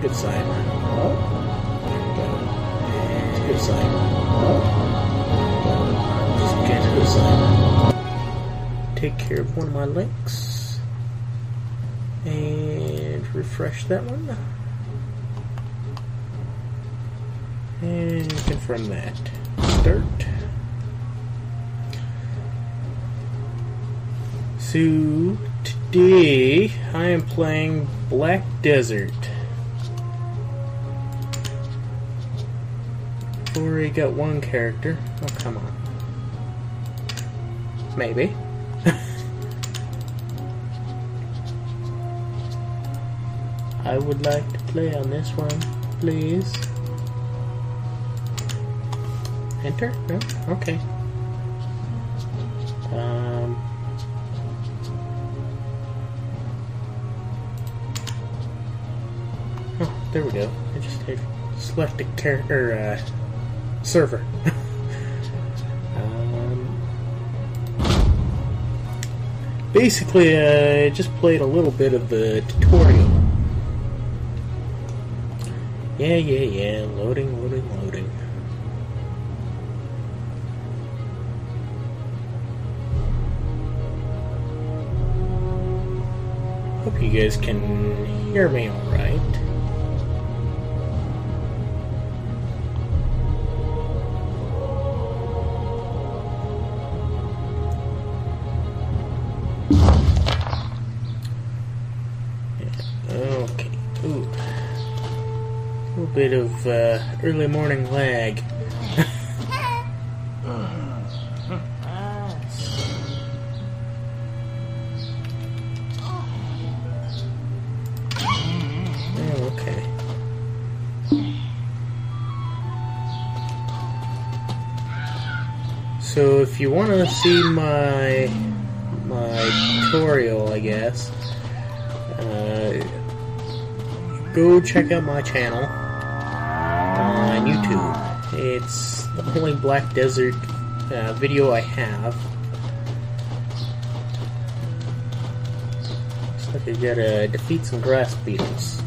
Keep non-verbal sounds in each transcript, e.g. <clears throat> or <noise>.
a good sign. Up. There we go. It's a good sign. Up. Just again, a good sign. Take care of one of my links. And refresh that one. And confirm that. Start. So today I am playing Black Desert. Already got one character. Oh come on. Maybe. <laughs> I would like to play on this one, please. Enter? No? Okay. Um, oh, there we go. I just hit select a character, uh, server. um, basically, I just played a little bit of the tutorial. Yeah, yeah, yeah. Loading, loading, loading. Hope you guys can hear me alright. Bit of uh, early morning lag. Oh, okay. So if you want to see my my tutorial, I guess, uh, go check out my channel on YouTube. It's the only Black Desert uh, video I have. Looks like I gotta defeat some grass beetles.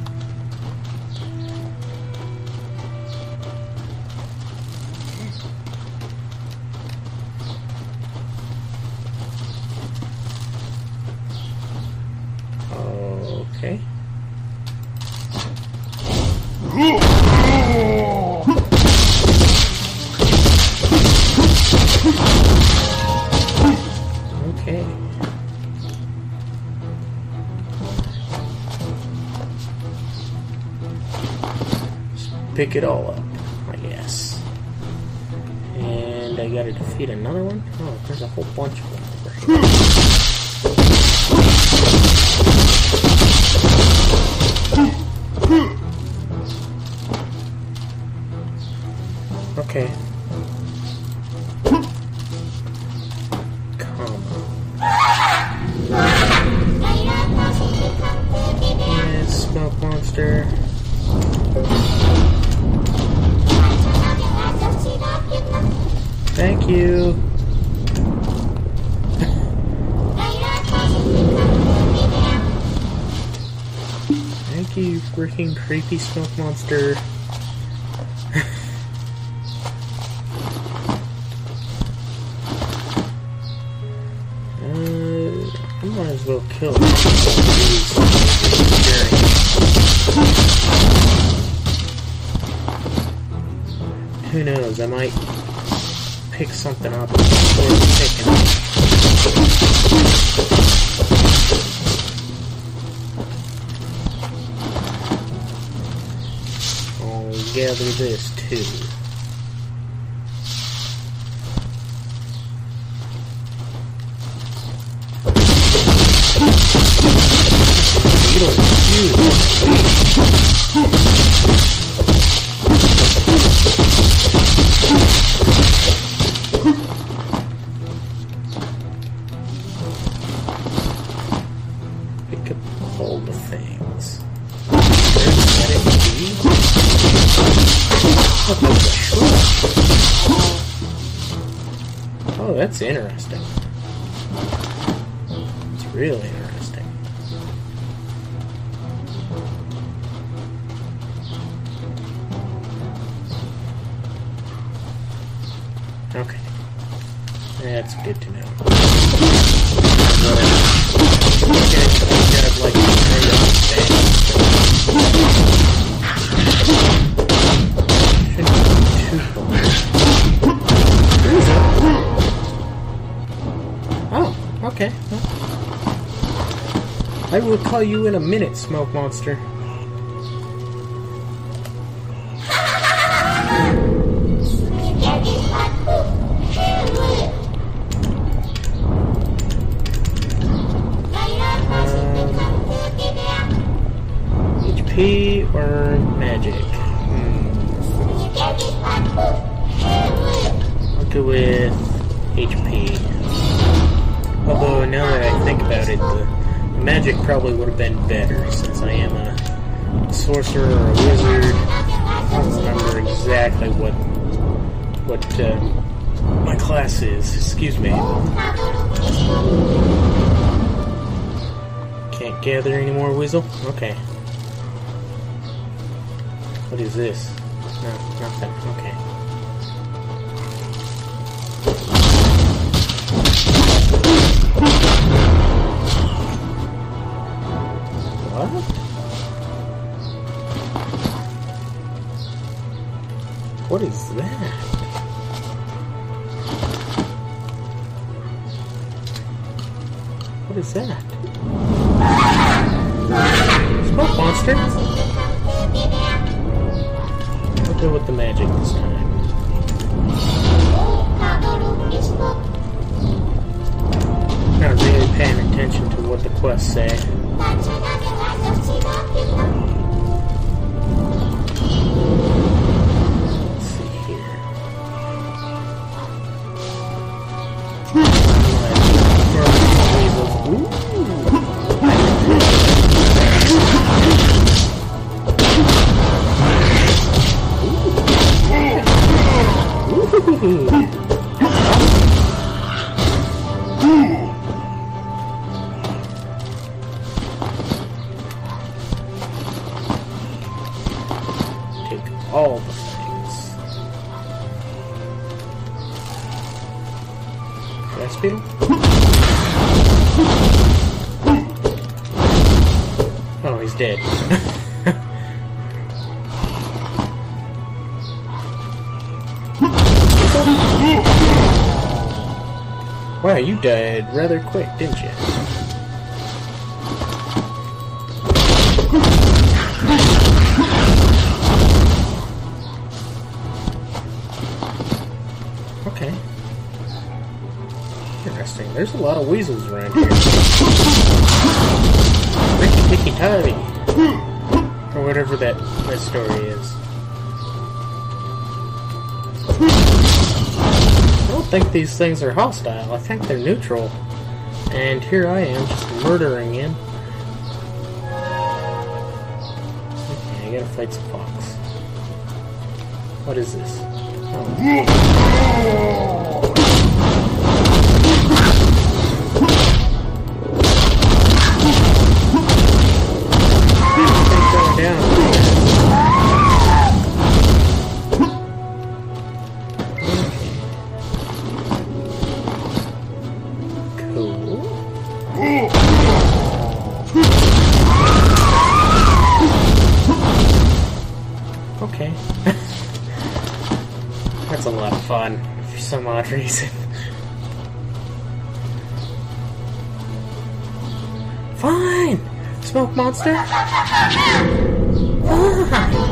It all freaking Okay. Well, I will call you in a minute, Smoke Monster. Excuse me. Can't gather any more weasel? Okay. What is this? No, nothing. Okay. died rather quick, didn't you? think these things are hostile. I think they're neutral. And here I am just murdering him. Okay, I gotta fight some fox. What is this? Oh. reason. Fine! Smoke monster? Fine!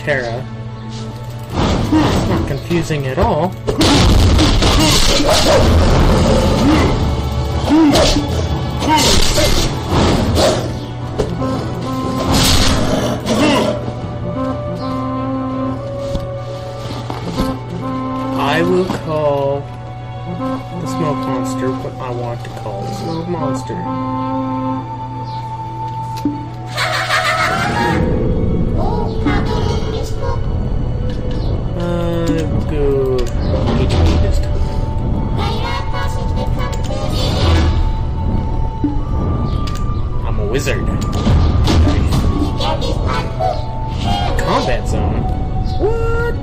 Terra. It's not confusing at all. I will call the smoke monster what I want to call the smoke monster. I'm a wizard. Combat zone? What?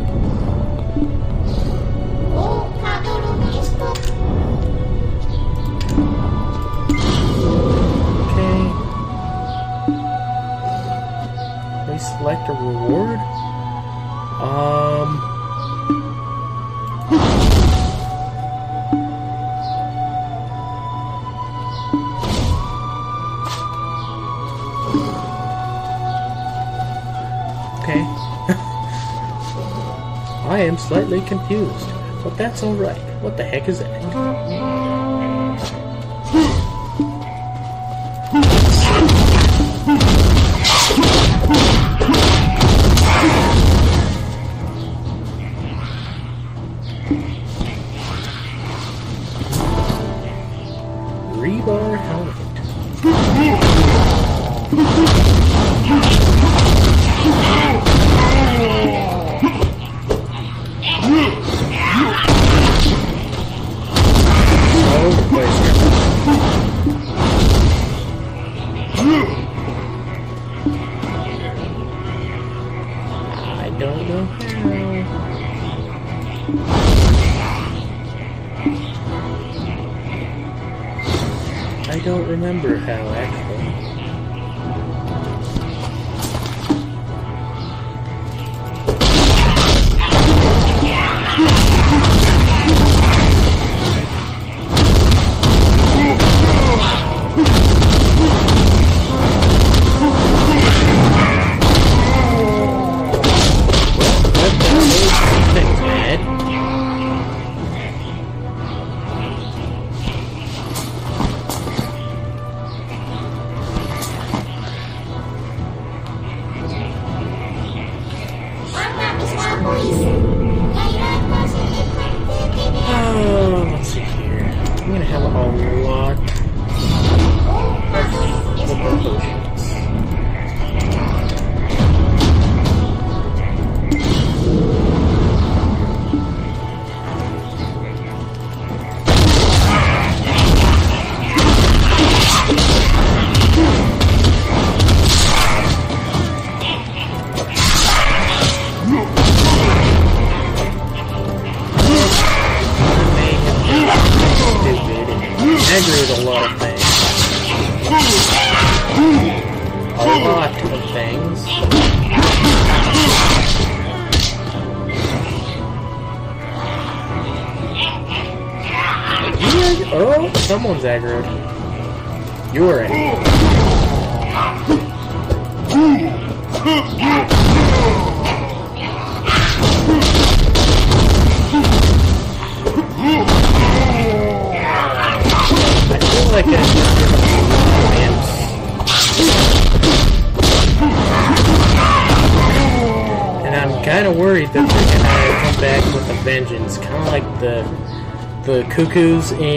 Okay. Please select a reward. Um. I am slightly confused, but that's alright. What the heck is that? Aggroed. You're aggroed. I feel like I And I'm kind of worried that they're gonna come back with a vengeance, kind of like the the cuckoos in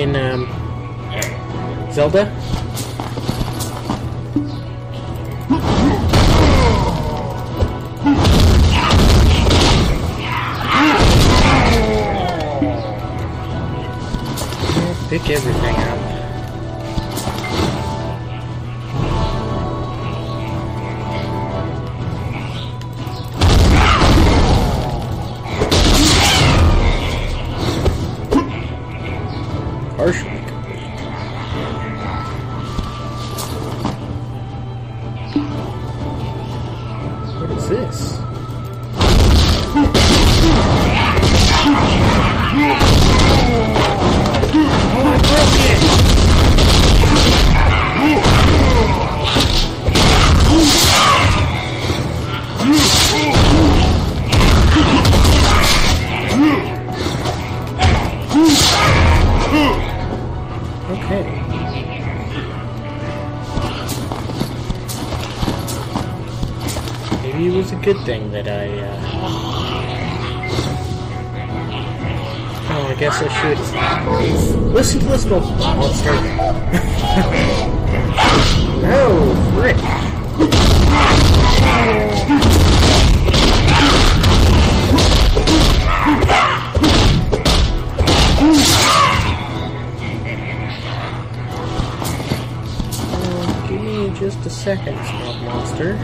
second swamp monster.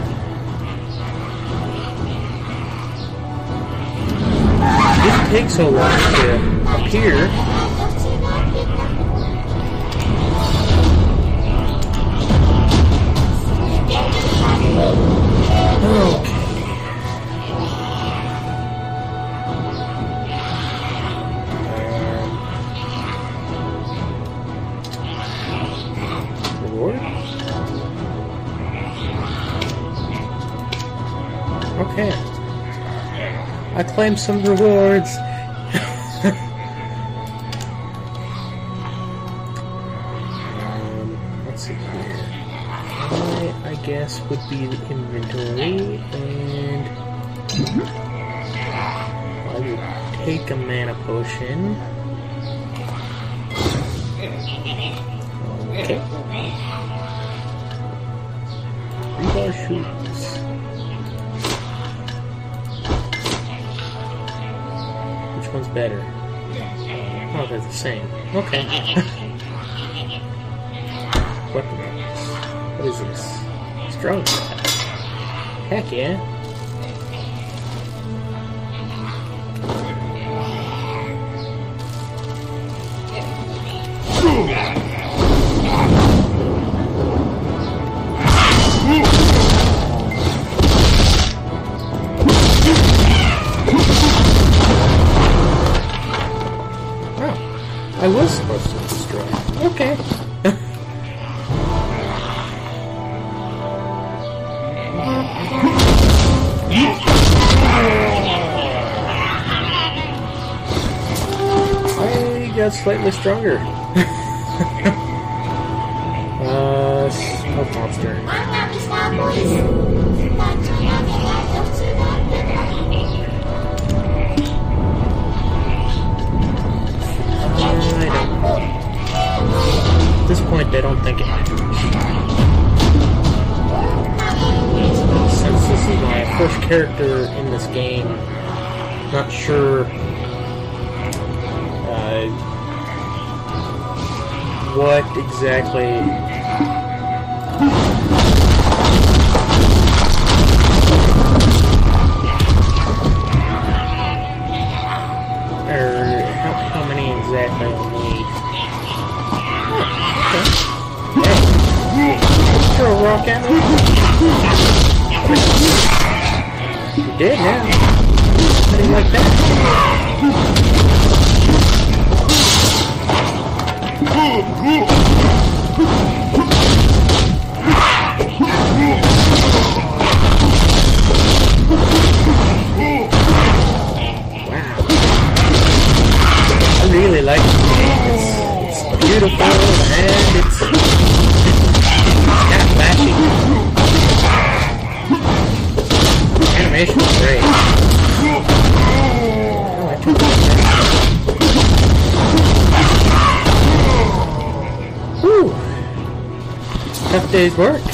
It takes so long to appear. climb some rewards. um, let's see here. My, I guess, would be the inventory, and I will take a mana potion. Okay. Rebar shoot. better. Oh, they're the same. Okay. <laughs> what the? What is this? Strong. Heck yeah. slightly stronger. today's work.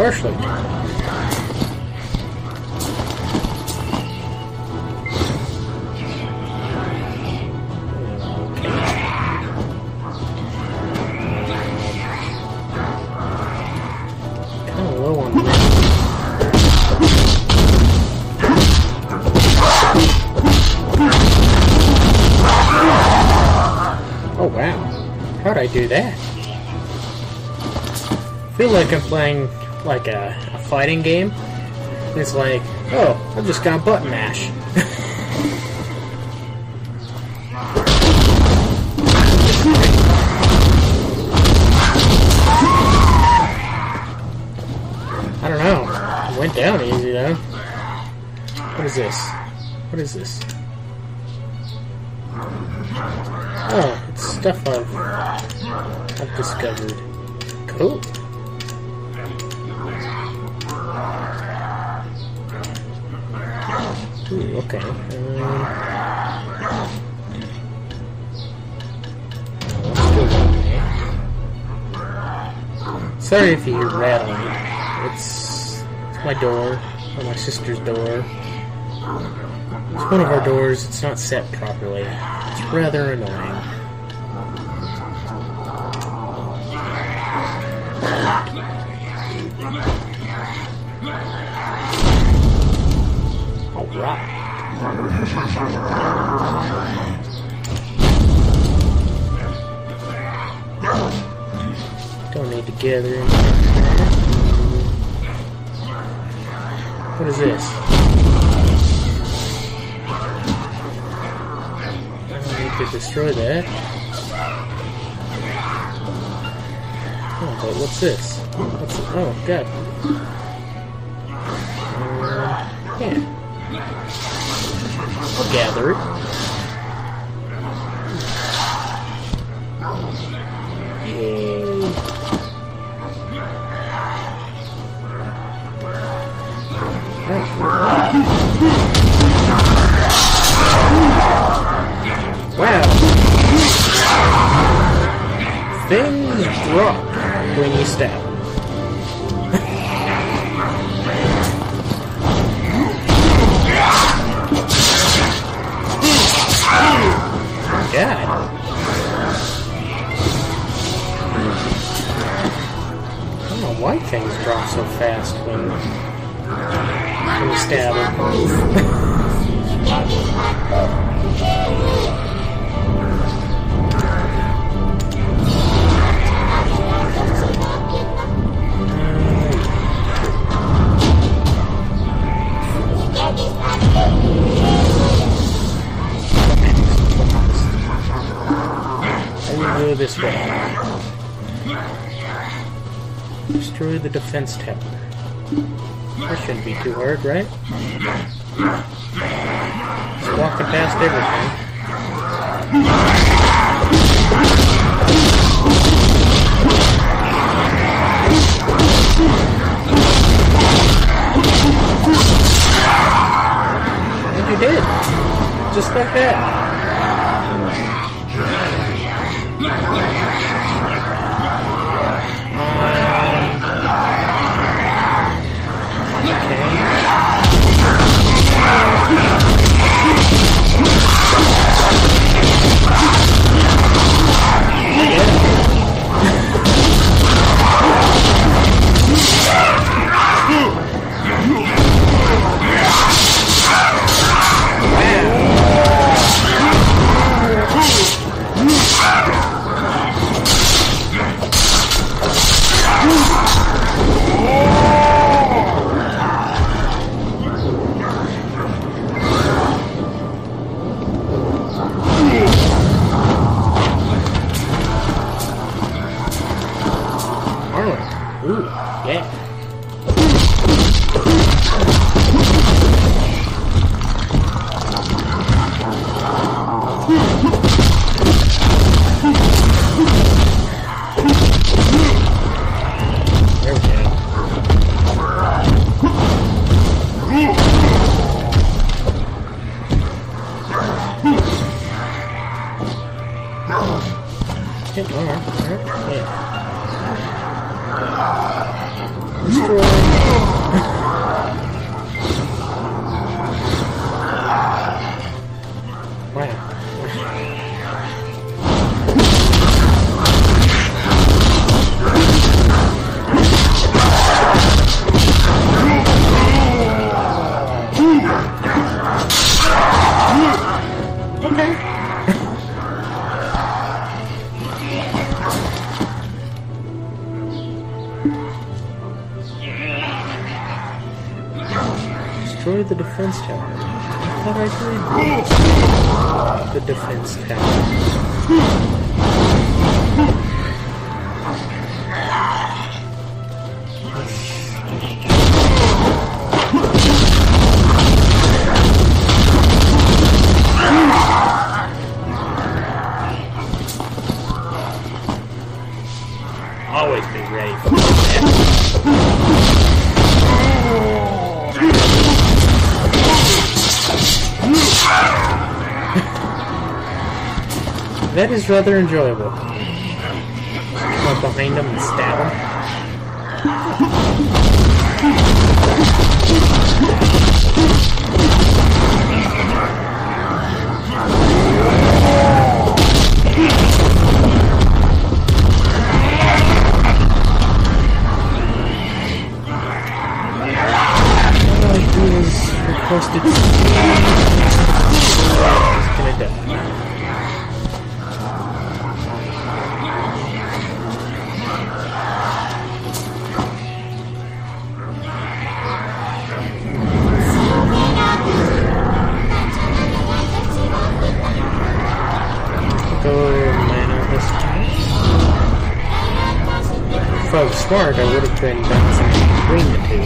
This. Oh wow. How'd I do that? feel like I'm playing like a, a fighting game. It's like, oh, I'm just gonna button mash. I don't know. It went down easy though. What is this? What is this? Oh, it's stuff I've I've discovered. Sorry if you hear rattling. It's, it's my door, or my sister's door. It's one of our doors. It's not set properly. It's rather annoying. Alright. Don't need to gather. What is this? I don't need to destroy that. Oh, but what's this? What's oh god. Um, yeah. I'll gather it. When Destroy the Destroy the defense tower. I thought I did. The defense tower. Is rather enjoyable. Up behind him and stab him. All I do is requested. He's gonna die. Smart, I would have been between the two.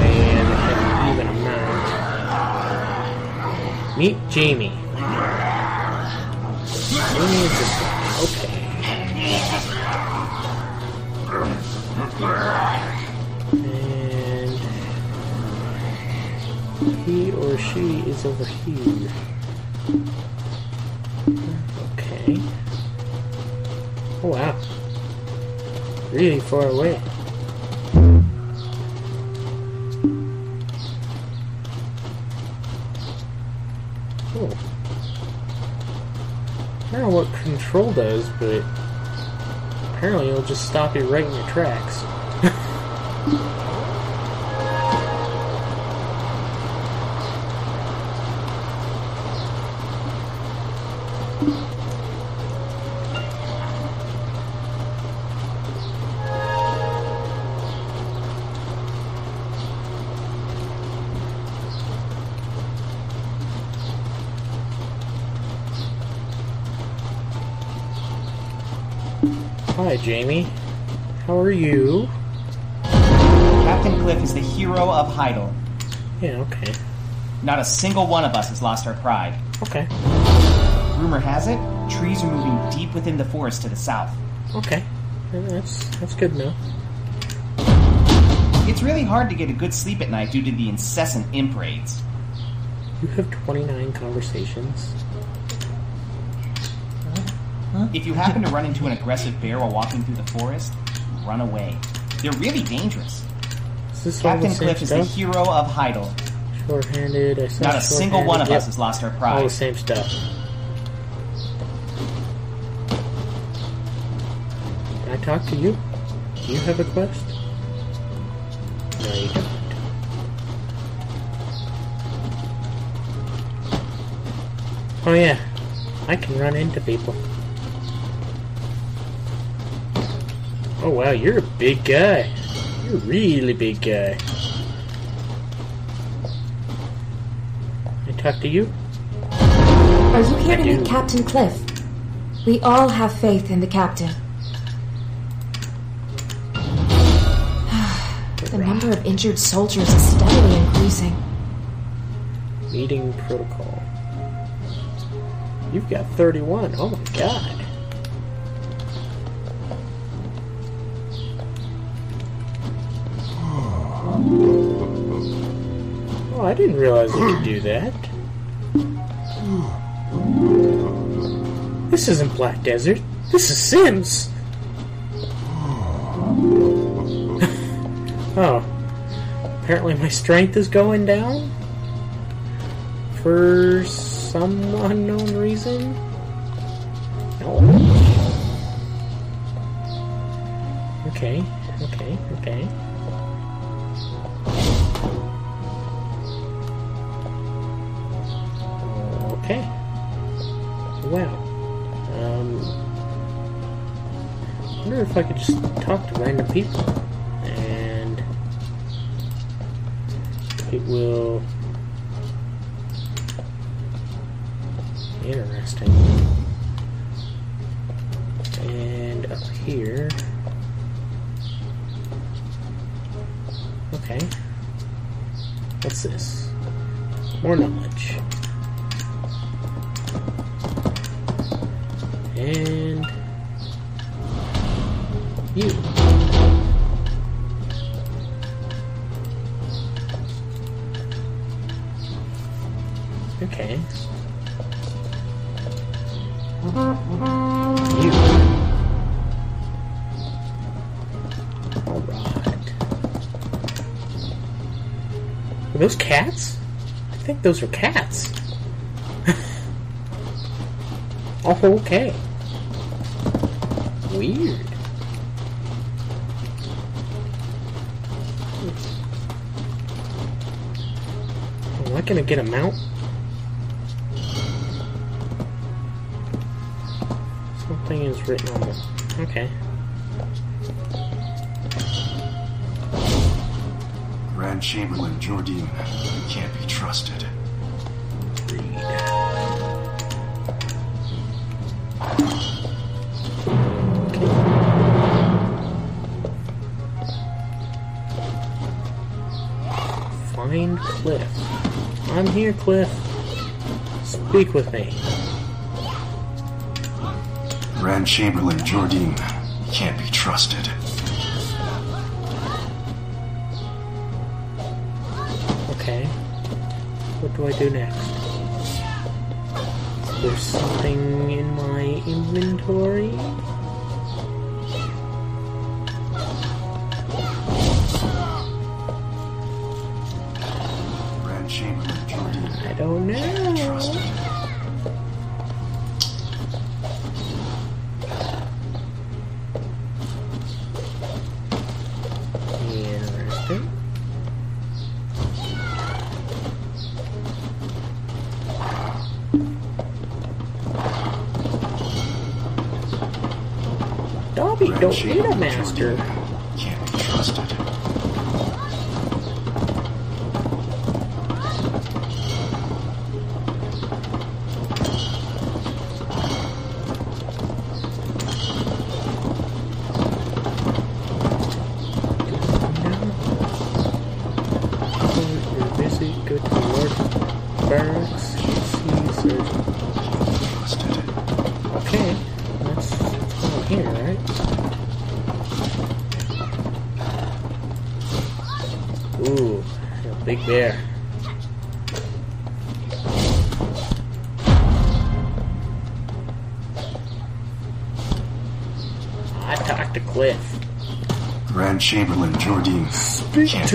And an even amount. Meet. Jamie far away. Cool. I don't know what control does, but apparently it'll just stop you right in your tracks. Single one of us has lost our pride. Okay. Rumor has it, trees are moving deep within the forest to the south. Okay. That's that's good to know. It's really hard to get a good sleep at night due to the incessant imp raids. You have 29 conversations. If you happen to run into an aggressive bear while walking through the forest, run away. They're really dangerous. Is this all Captain Cliff is the hero of Heidel. Short-handed. I Not a single one of short-handed. us has lost our prize. All the pride. same stuff. Can I talk to you? Do you have a quest? No, you don't. Oh yeah, I can run into people. Oh wow, you're a big guy. You're a really big guy. after you. Are you here I to do. meet Captain Cliff? We all have faith in the captain. <sighs> the number of injured soldiers is steadily increasing. Meeting protocol. You've got 31. Oh my god. <sighs> Oh, I didn't realize you could do that. This isn't Black Desert. This is Sims. <laughs> oh. Apparently my strength is going down? For some unknown reason? No. Okay, okay, if I could just talk to random people. And. It will. Interesting. And up here. Okay. What's this? More knowledge. And you. Okay. You. Alright. Are those cats? I think those are cats. <laughs> okay. Weird. Am I gonna get a mount? Something is written on this. Okay. Grand Chamberlain Jordine can't be trusted. Here, Cliff. Speak with me. Grand Chamberlain Jordine can't be trusted. Okay. What do I do next? Is there something in my inventory?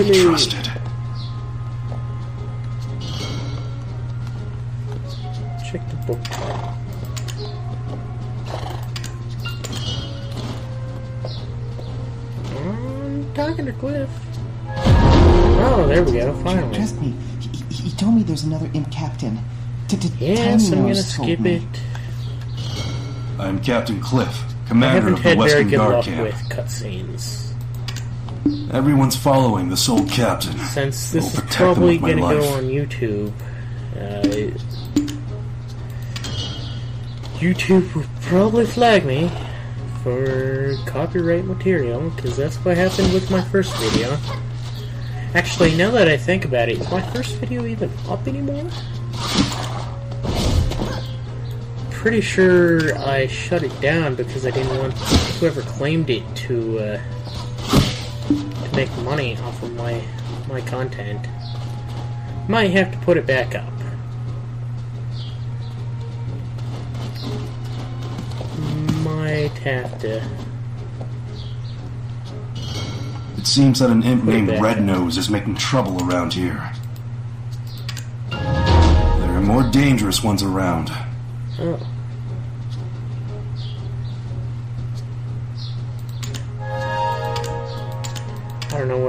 To be me. trusted. Check the book. I'm talking to Cliff. Oh, there we go, finally. Trust me. He, he told me there's another imp captain. T- t- Yes, I'm gonna skip me. it. I'm Captain Cliff, commander of the Western good Guard Camp. with cutscenes. Everyone's following the Soul Captain. Since this is probably going to go on YouTube, uh, YouTube will probably flag me for copyright material, because that's what happened with my first video. Actually, now that I think about it, is my first video even up anymore? Pretty sure I shut it down because I didn't want whoever claimed it to uh, to make money off of my my content. Might have to put it back up. Might have to. It seems that an imp named. Red Nose is making trouble around here. There are more dangerous ones around. Oh.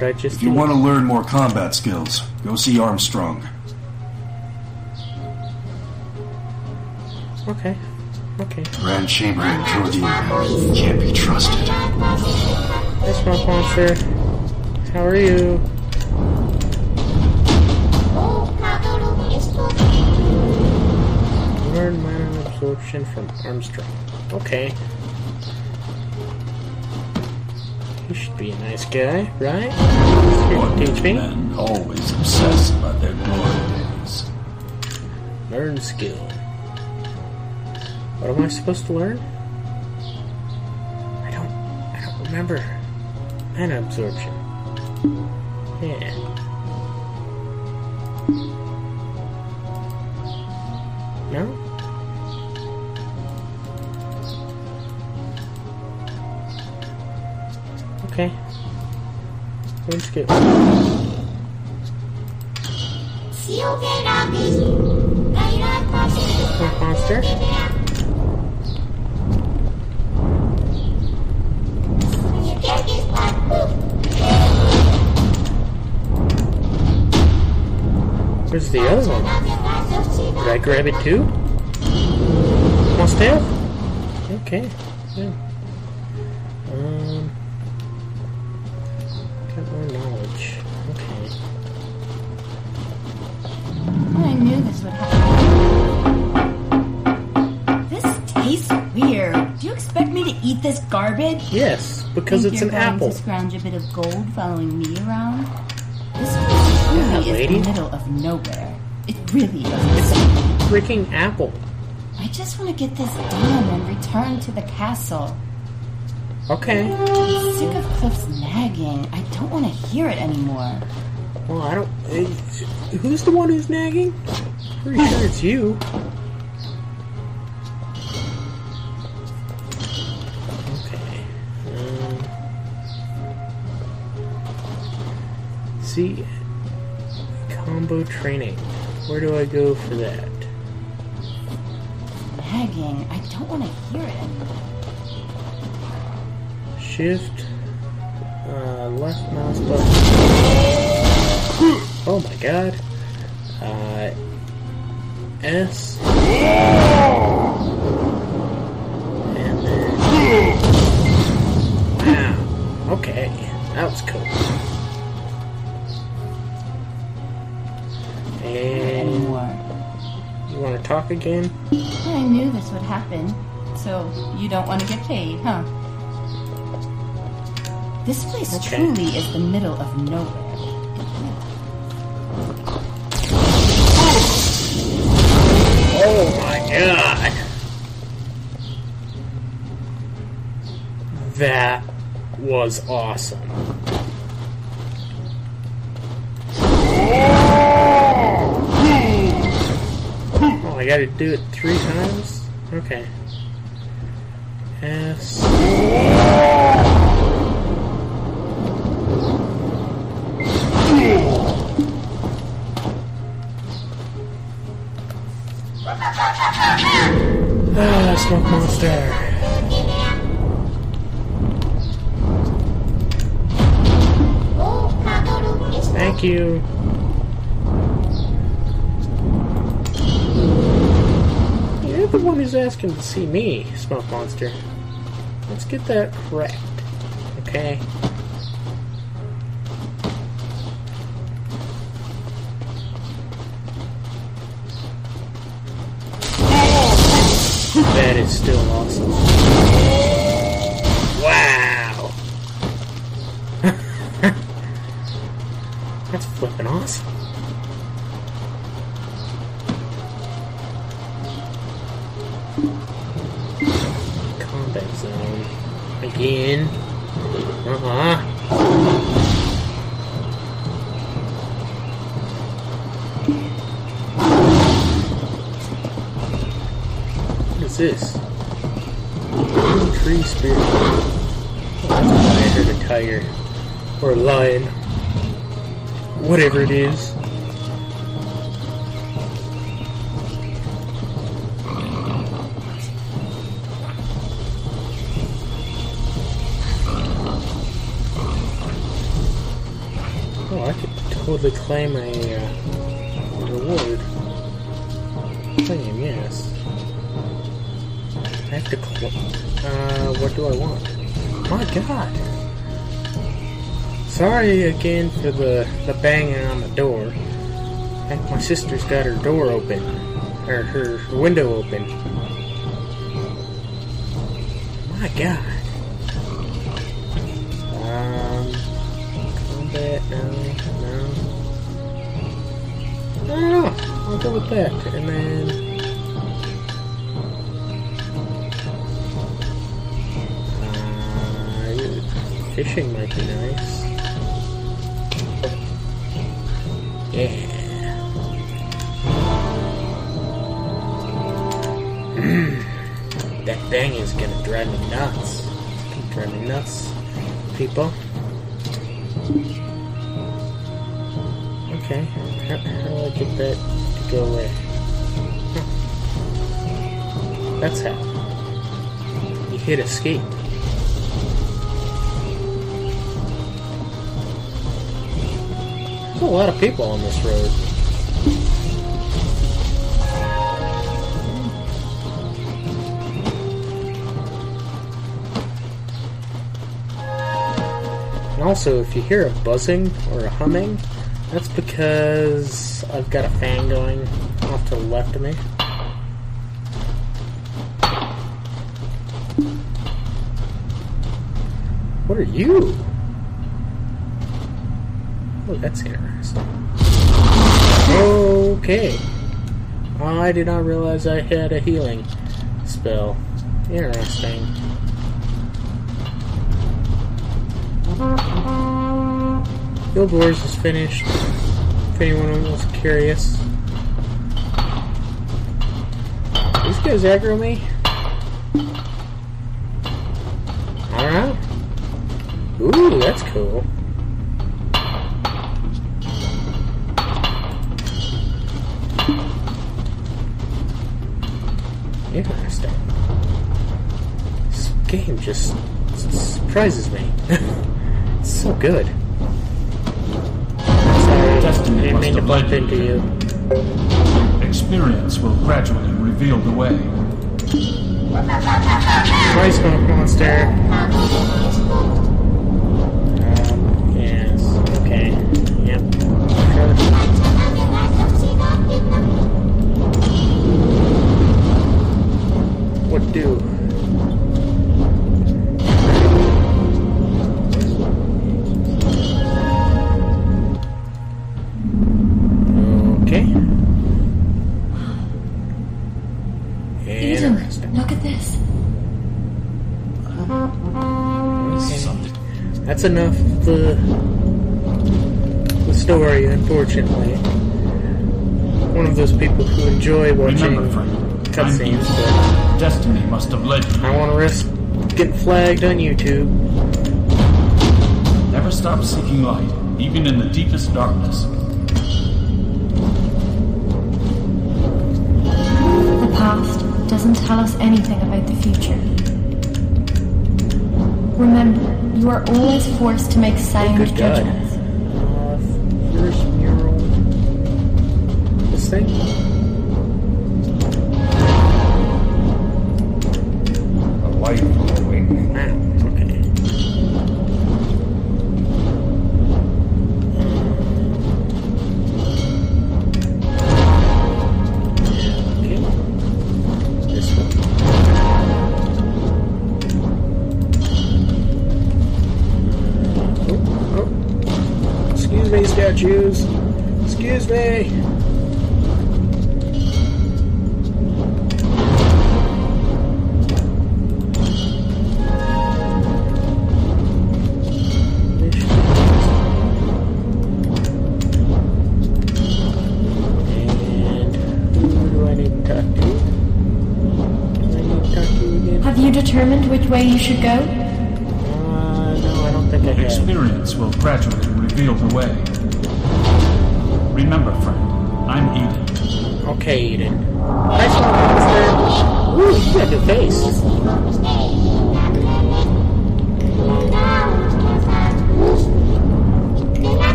What I just If you did. want to learn more combat skills, go see Armstrong. Okay. Okay. Grand Chamberlain Jordine can't be trusted. Hey, Smoke Monster. How are you? Learn mana absorption from Armstrong. Okay. He should be a nice guy, right? Here teach me. Men always obsessed about their glory days. Learn skill. What am I supposed to learn? I don't I don't remember. Mana absorption. Yeah. No? Okay. Skill. Smoke monster. Where's the other one? Did I grab it too? Must have. Okay. Garbage? Yes, because Think it's you're an going apple. to scrounge a bit of gold following me around? This place is lady. the middle of nowhere. It really doesn't. Freaking apple. I just want to get this done and return to the castle. Okay. I'm sick of Cliff's nagging. I don't want to hear it anymore. Well, I don't. eh, who's the one who's nagging? Pretty sure it's you. See, combo training. Where do I go for that? Nagging. I don't want to hear it. Shift, uh, left mouse button. Oh my god. Uh, S. again? I knew this would happen. So you don't want to get paid, huh? This place Okay. truly is the middle of nowhere. Oh my god! That was awesome. Gotta do it three times? Okay. S. Ah, smoke monster. Thank you. The one who's asking to see me, smoke monster. Let's get that correct. Okay. That is still awesome. Again for the, the banging on the door. Heck, my sister's got her door open. Or her window open. My god. Um, combat, no, no. I don't know. I'll go with that. And then. You hit escape. There's a lot of people on this road. And also, if you hear a buzzing or a humming, that's because I've got a fan going off to the left of me. Are you? Oh, that's interesting. Okay. I did not realize I had a healing spell. Interesting. Wars is finished. If anyone was curious. These guys aggro me? Cool. Interesting. This game just surprises me. <laughs> it's so good. Sorry, Destiny I didn't mean to bump into you you. Experience will gradually reveal the way. Rice smoke monster. That's enough of the the story, unfortunately. One of those people who enjoy watching Remember, friend, cutscenes, but Destiny must have led you. I want to risk getting flagged on YouTube. Never stop seeking light, even in the deepest darkness. The past doesn't tell us anything about the future. Remember, you are always forced to make sound God. judgments. Uh. This thing? Should go?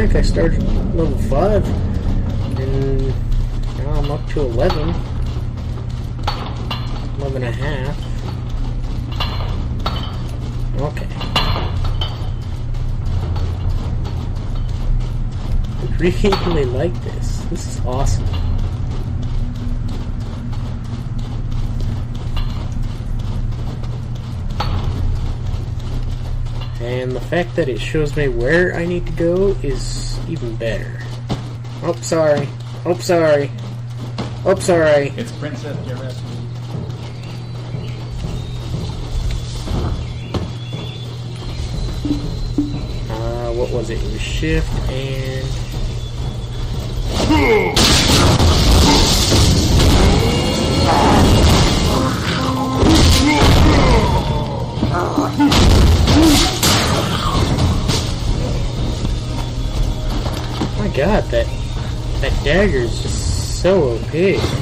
I started level 5 and now I'm up to 11. 11 and a half. Okay. I really <laughs> like this. This is awesome. And the fact that it shows me where I need to go is even better. Oh, sorry. Oh, sorry. Oh, sorry. It's Princess Jerez. Uh, what was it? It was shift and. My god, that that dagger is just so OP.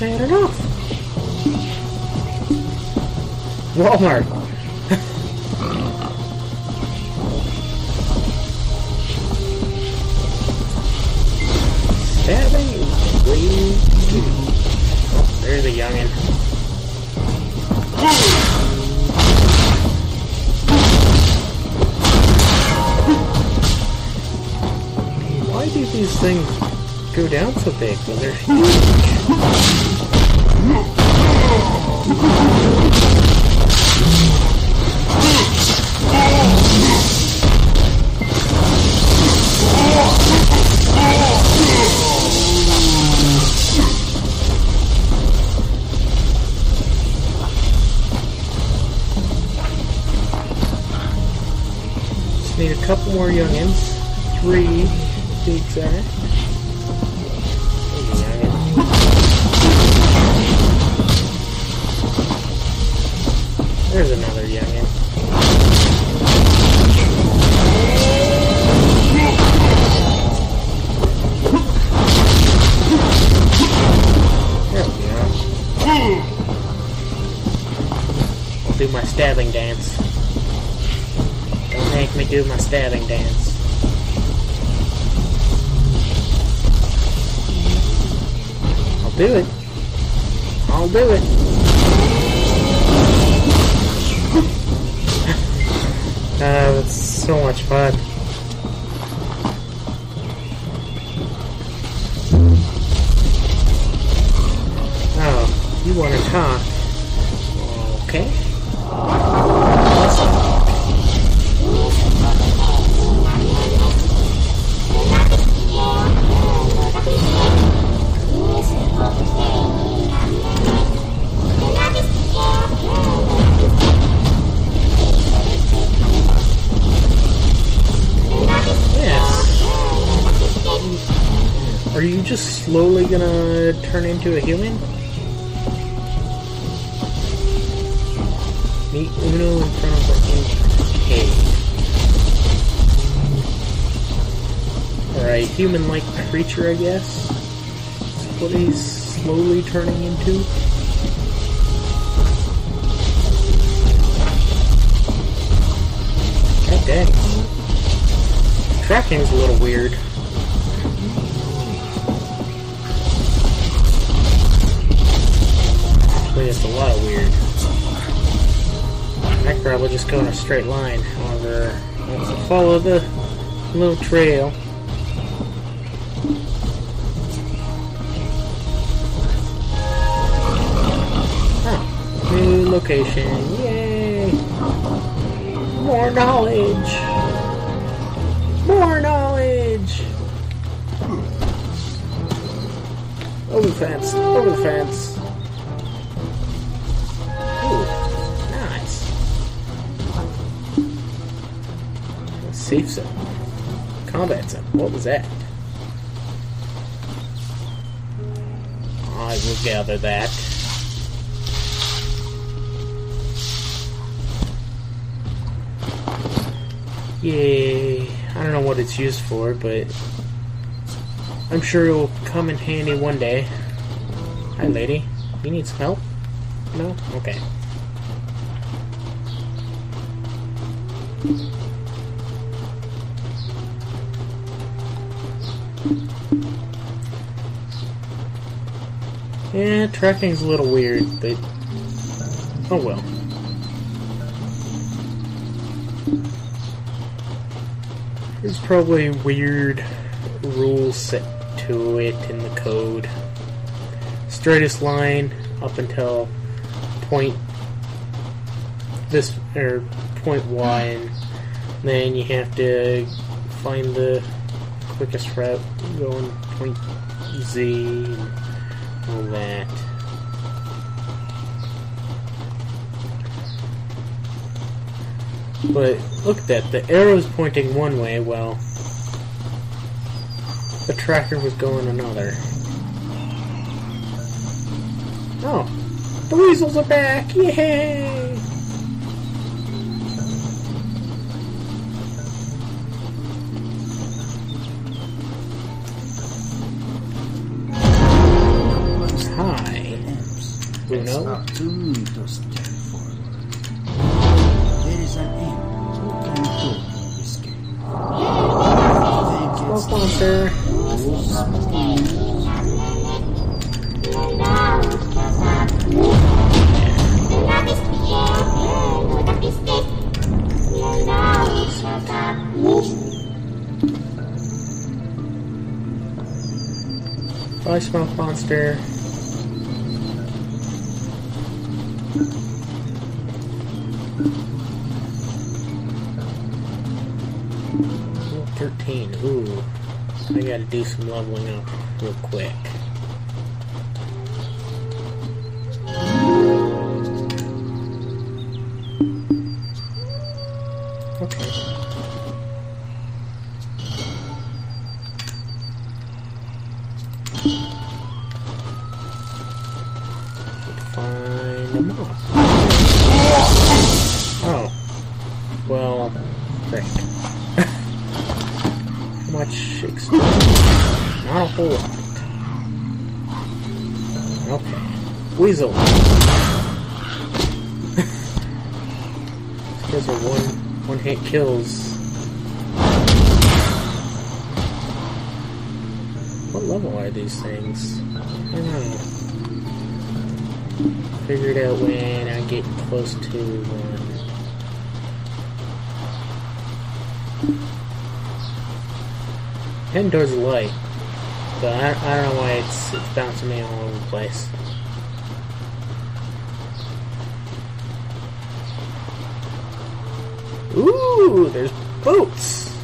can't it enough. Walmart. There's another youngin'. Do my stabbing dance. Don't make me do my stabbing dance. I'll do it. I'll do it. Ah, that's so much fun. Oh, you want to talk? Turn into a human? Meet Uno in front of the cave. Or a human-like creature, I guess. That's what he's slowly turning into. God dang. Tracking's a little weird. Probably just go in a straight line. However, to follow the little trail. Oh, new location. Yay! More knowledge! More knowledge! Over the fence. Over the fence. What was that? I will gather that. Yay. I don't know what it's used for, but I'm sure it will come in handy one day. Hi, lady. You need some help? No? Okay. Yeah, tracking's a little weird, oh well. There's probably weird rules set to it in the code. Straightest line up until point this or point Y, and then you have to find the quickest route going point Z that. But look at that, the arrow's pointing one way while the tracker was going another. Oh, the weasels are back! Yay! Step forward. There is an. Who can in this game? Smoke monster. Bye, smoke monster. Do some leveling up real quick. What level are these things? Hmm. I don't know. Figure it out when I get close to one. Heading towards the light. But I, I don't know why it's, it's bouncing me all over the place. Ooh, there's boats!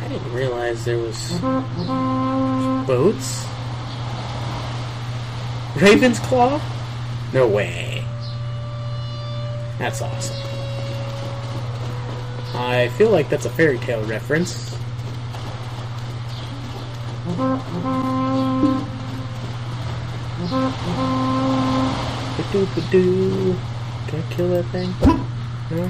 I didn't realize there was mm-hmm, mm-hmm. Boats. Raven's Claw? No way. That's awesome. I feel like that's a fairy tale reference. Ba-doo, ba-doo. Can I kill that thing? No?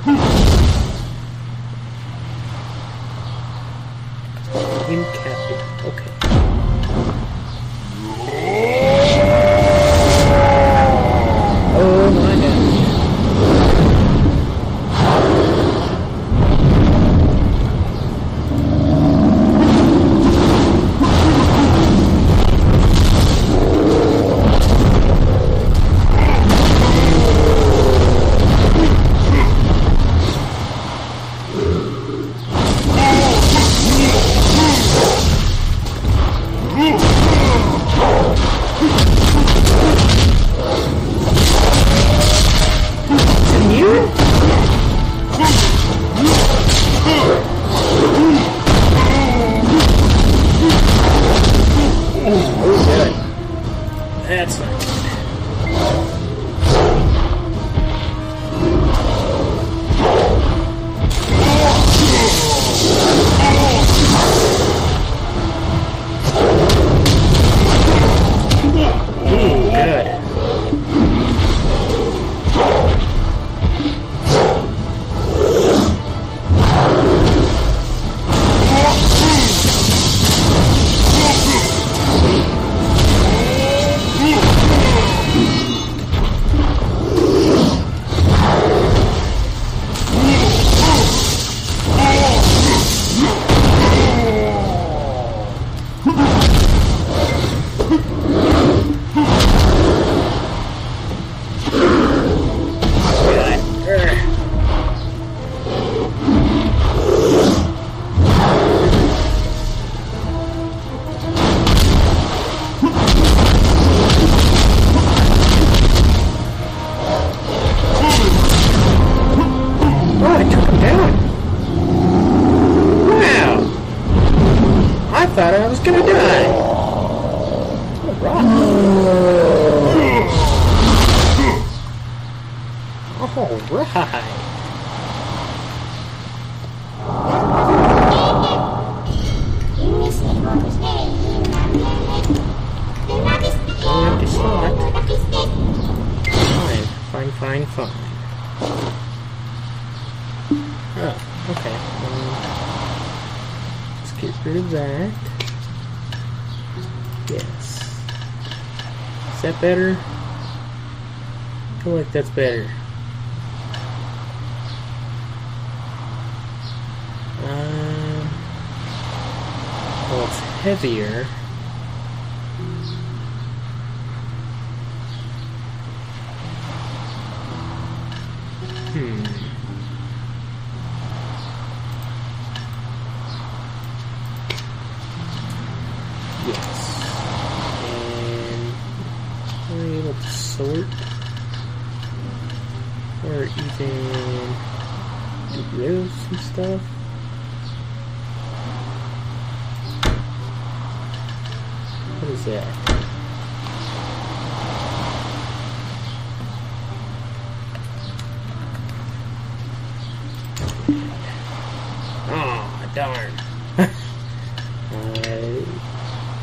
Better? I feel like that's better. Um, well, it's heavier. Hmm. Yes. And are we able to sort? Or even get rid of some stuff? What is that? Oh, darn. uh,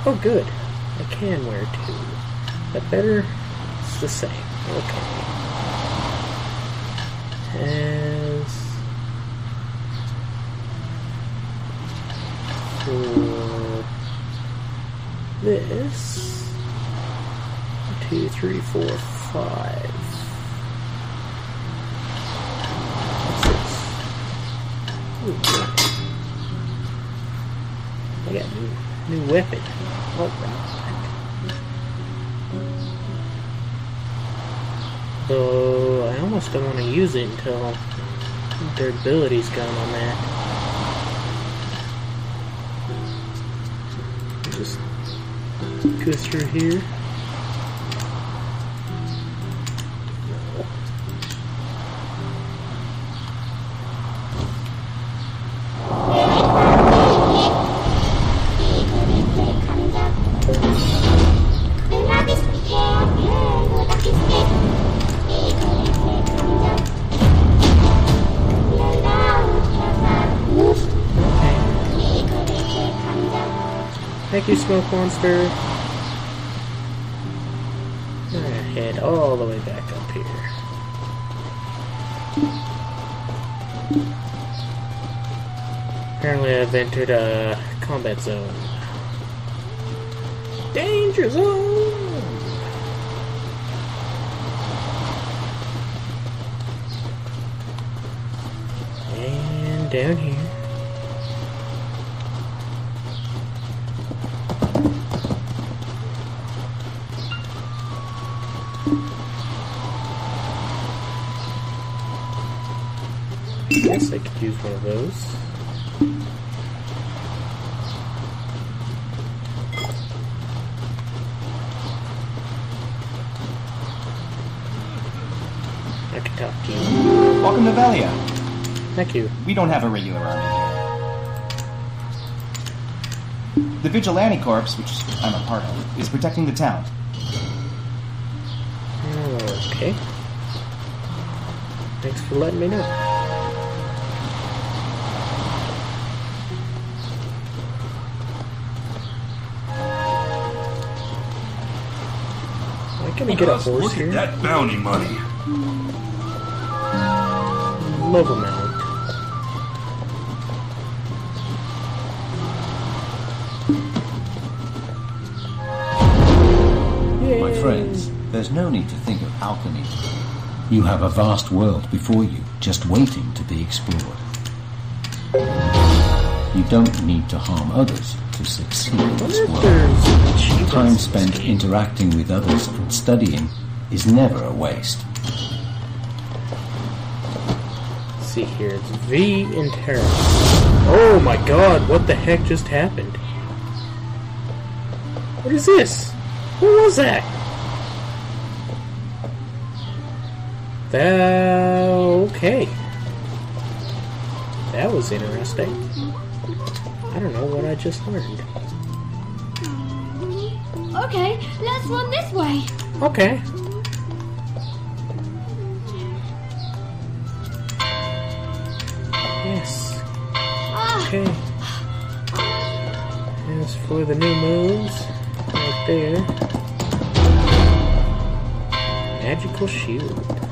oh, good. I can wear two. Is that better? It's the same. Okay. Has for this one, two, three, four, five. What's this? Ooh, good. I got a new, new weapon. Alright. So I almost don't want to use it until durability's gone on that. Just through here. Thank you, Smoke Monster. I'm gonna all the way back up here. Apparently, I've entered a combat zone. Danger zone! And down here. Guess I could use one of those. I can talk to you. Welcome to Velia. Thank you. We don't have a regular army here. The Vigilante Corps, which I'm a part of, is protecting the town. Okay. Thanks for letting me know. Can we get a horse look here? at that bounty money. Love amount. My friends, there's no need to think of alchemy. You have a vast world before you, just waiting to be explored. You don't need to harm others to succeed achievements Time spent interacting with others and studying is never a waste. Let's see here, it's V in Terra. Oh my god, what the heck just happened? What is this? What was that? That okay. That was interesting. I don't know what I just learned. Okay, let's run this way. Okay. Yes. Ah, Okay. As for the new moves, right there. Magical shield.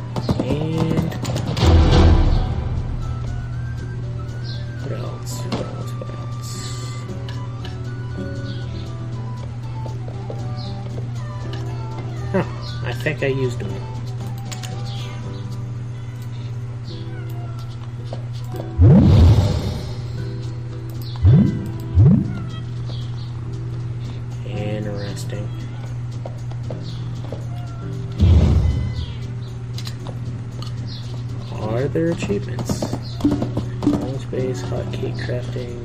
Huh, I used them. Interesting. Are there achievements? All space, hotkey crafting,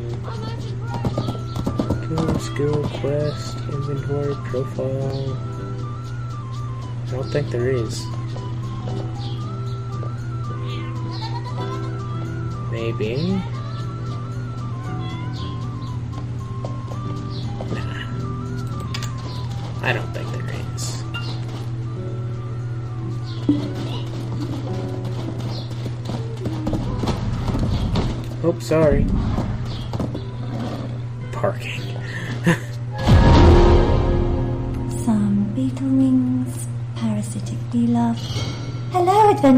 skill, quest, inventory, profile. I don't think there is. Maybe. Nah. <laughs> I don't think there is. Oh, sorry.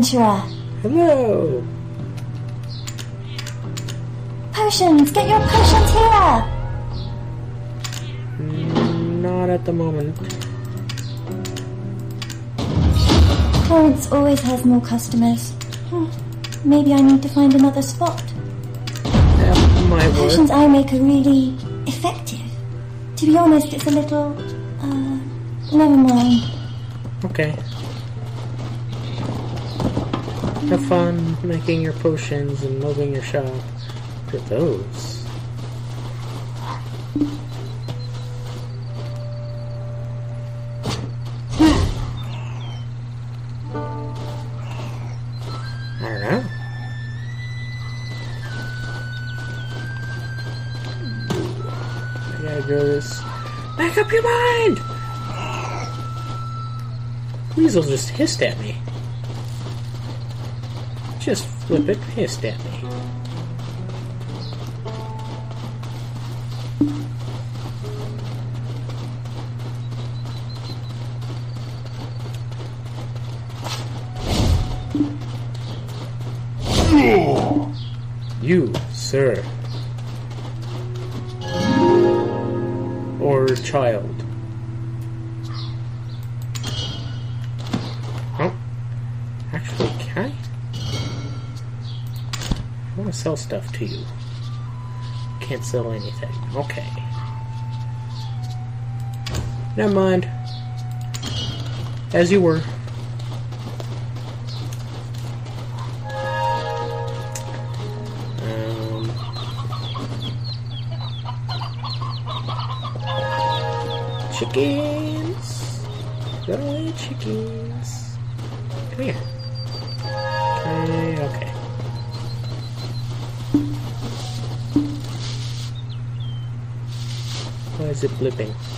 Hello, adventurer. Hello! Potions, get your potions here. Mm, Not at the moment. Florence always has more customers. Hmm. Maybe I need to find another spot. That might work. Potions I make are really effective. To be honest, it's a little. Uh, never mind. Okay. Have fun making your potions and moving your shop to those. I don't know. I gotta go this. Back up your mind! Weasel just hissed at me. Flip it, hissed at me. You, sir. Or child. Sell stuff to you. Can't sell anything. Okay. Never mind. As you were. Um, chickens. Go away, chickens. Come here. Why is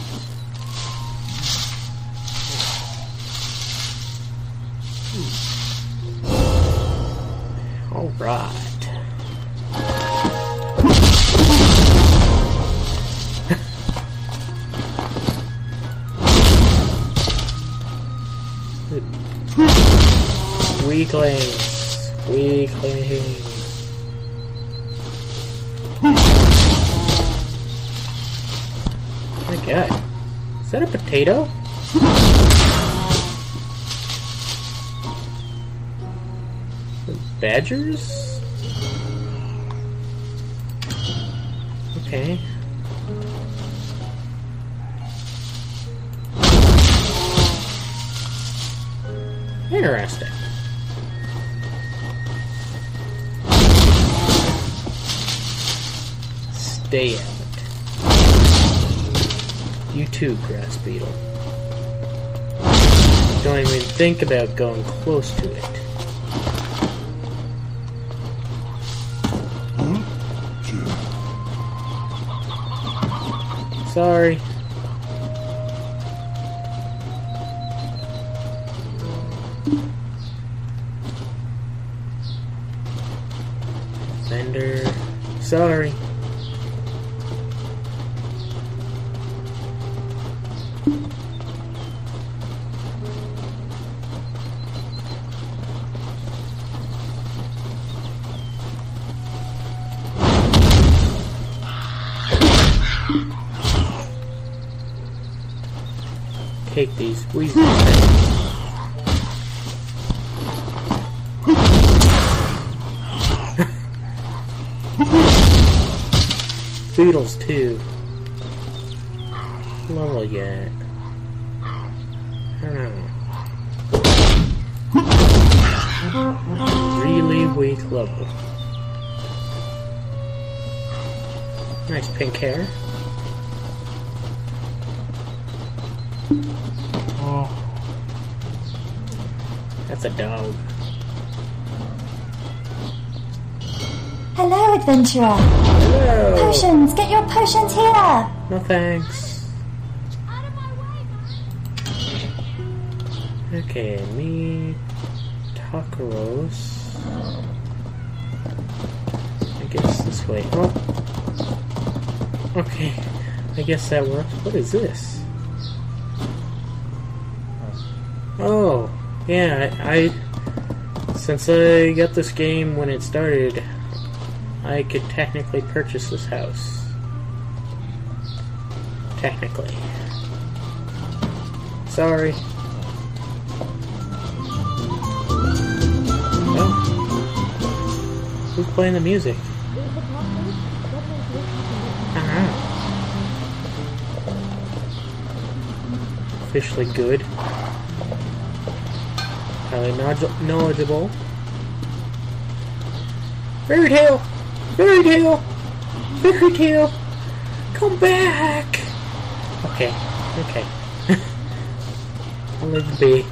that think about going close to it. Sorry. Sure. Sorry. No thanks. Okay, me tacos. I guess this way. Oh. Okay. I guess that works. What is this? Oh, yeah, I, I since I got this game when it started, I could technically purchase this house. Technically. Sorry. Who's playing the music? Ah. Officially good. Highly knowledgeable. Fairy tale! Fairy tale! Fairy tale! Come back! Okay. I'll it be.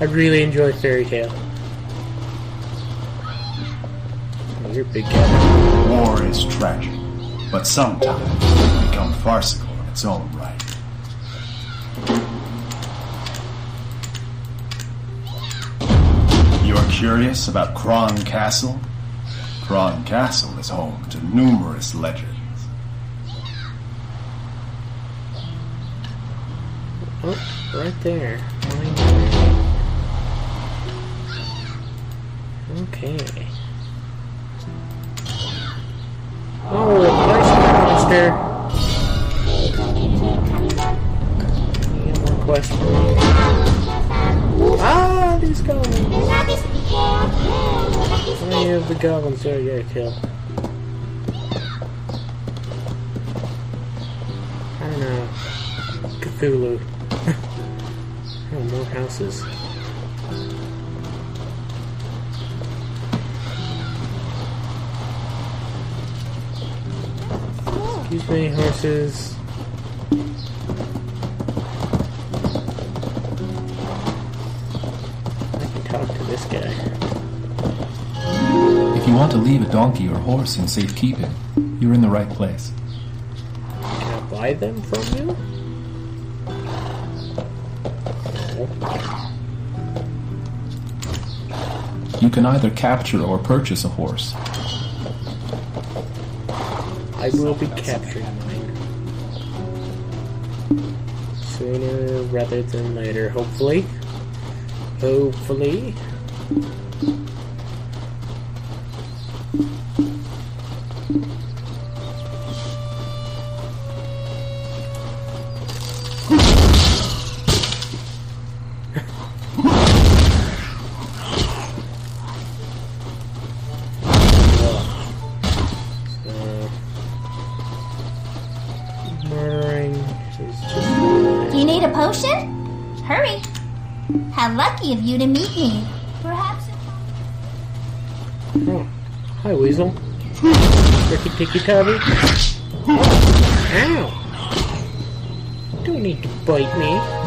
I really enjoy Fairy Tale. Oh, you're big guy. War is tragic, but sometimes it can become farcical in its own right. You're curious about Kron Castle? Kron Castle is home to numerous legends. Oh, right there. Okay. Oh, nice monster. You got more me. Ah, these goblins. How many of the goblins do I gotta kill? I know. Cthulhu. More houses. Excuse me, horses. I can talk to this guy. If you want to leave a donkey or horse in safekeeping, you're in the right place. Can I buy them from you? You can either capture or purchase a horse. I will be capturing mine. Sooner rather than later, hopefully. Hopefully. Tubby. Ow! Don't need to bite me.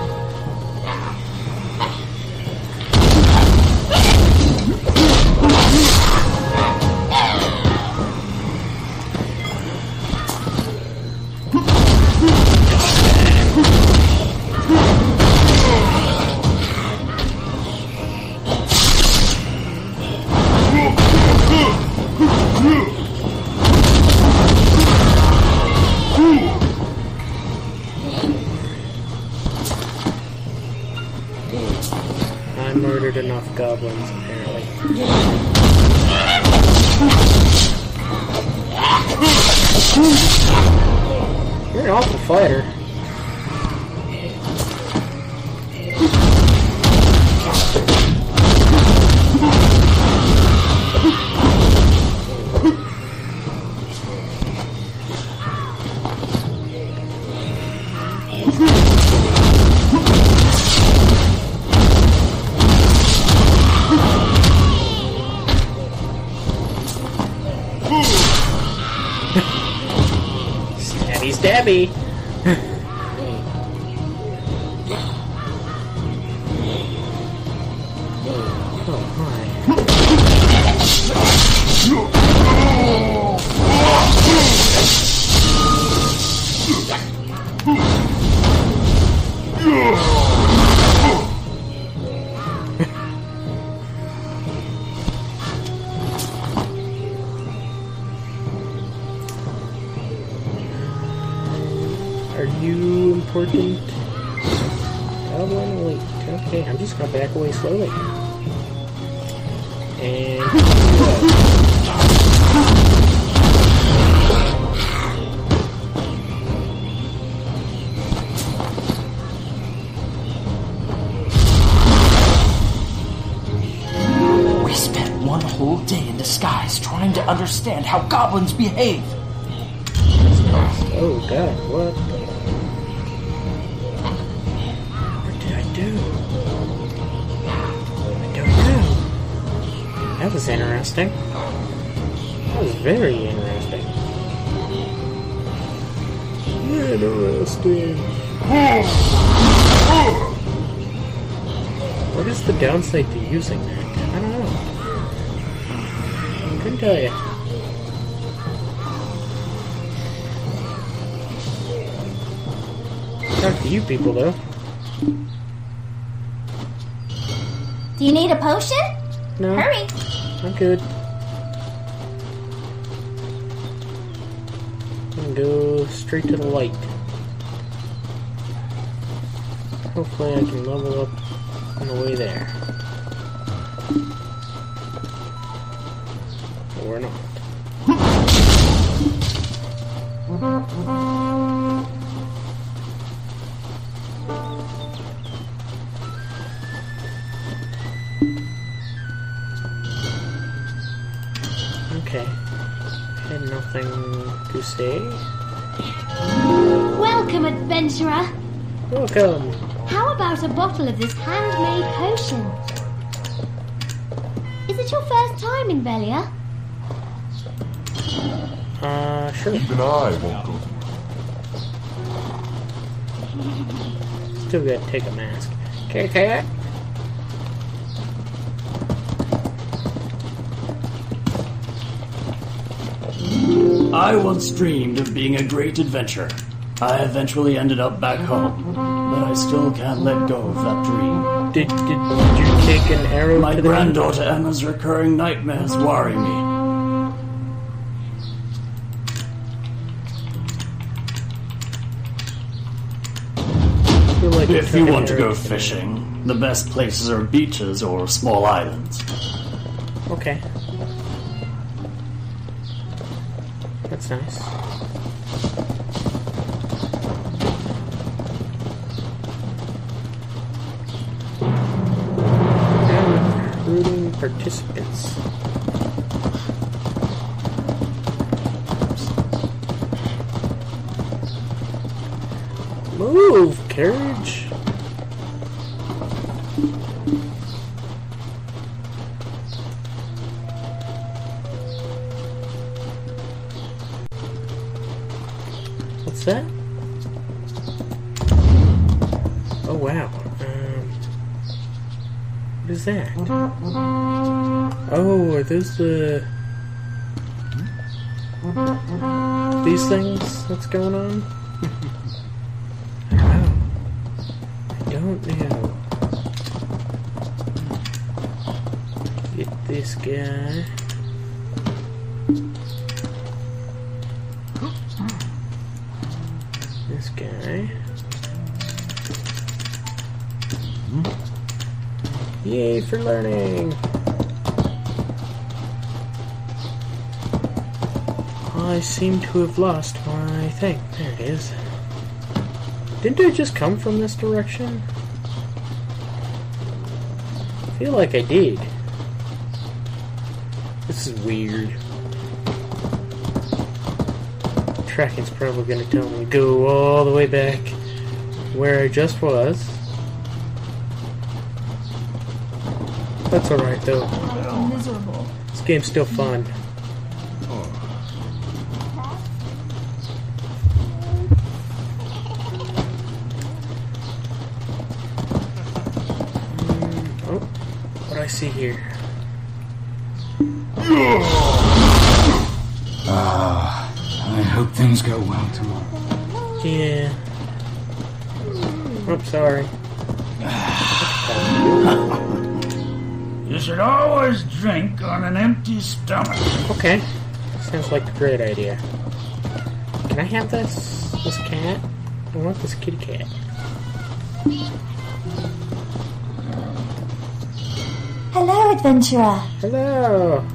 Bottle of this handmade potion? Is it your first time in Velia? Uh, sure. Even I won't go Still gotta take a mask. Okay, okay. I once dreamed of being a great adventurer. I eventually ended up back mhm. home, but I still can't let go of that dream. Did, did, did you take an arrow My granddaughter Emma's recurring nightmares worry me. like If you want to go fishing, the best places are beaches or small islands. Okay. That's nice. Participants. Move, carriage. Those the these things that's going on? I don't know. I don't know. Get this guy. This guy. Yay for learning! I seem to have lost my thing. There it is. Didn't I just come from this direction? I feel like I did. This is weird. Tracking's probably gonna tell me to go all the way back where I just was. That's alright though. miserable. This game's still fun. Go well tomorrow. Yeah. I'm sorry. <sighs> You should always drink on an empty stomach. Okay. Sounds like a great idea. Can I have this this cat? I want this kitty cat. Hello, adventurer. Hello.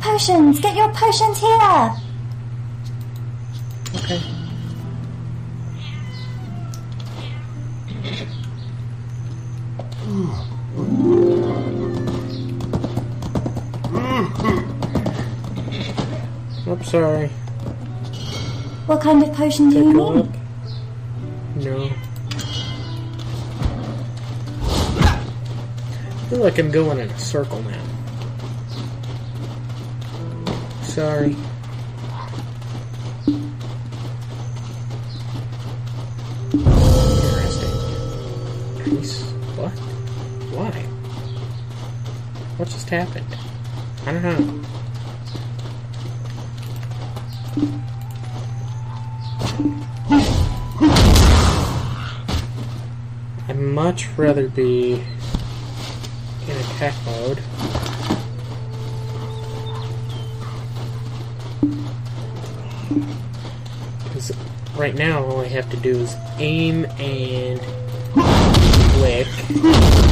Potions, get your potions here. Sorry. What kind of potion do you need? up. No. I feel like I'm going in a circle now. Sorry. Interesting. Increase. What? Why? What just happened? I don't know. Much rather be in attack mode. Because right now all I have to do is aim and click.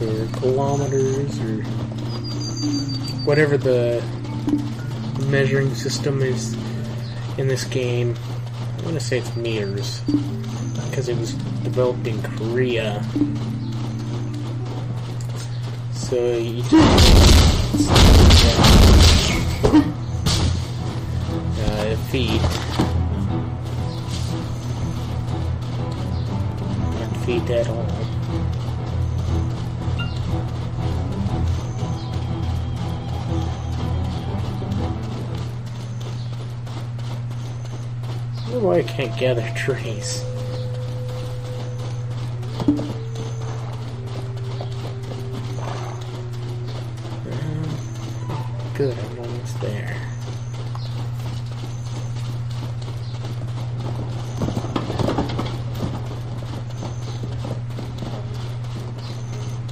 Yards or kilometers or whatever the measuring system is in this game. I'm gonna say it's meters because it was developed in Korea. So you uh, feet. Feet at all. Why I can't gather trees. Good, I'm almost there.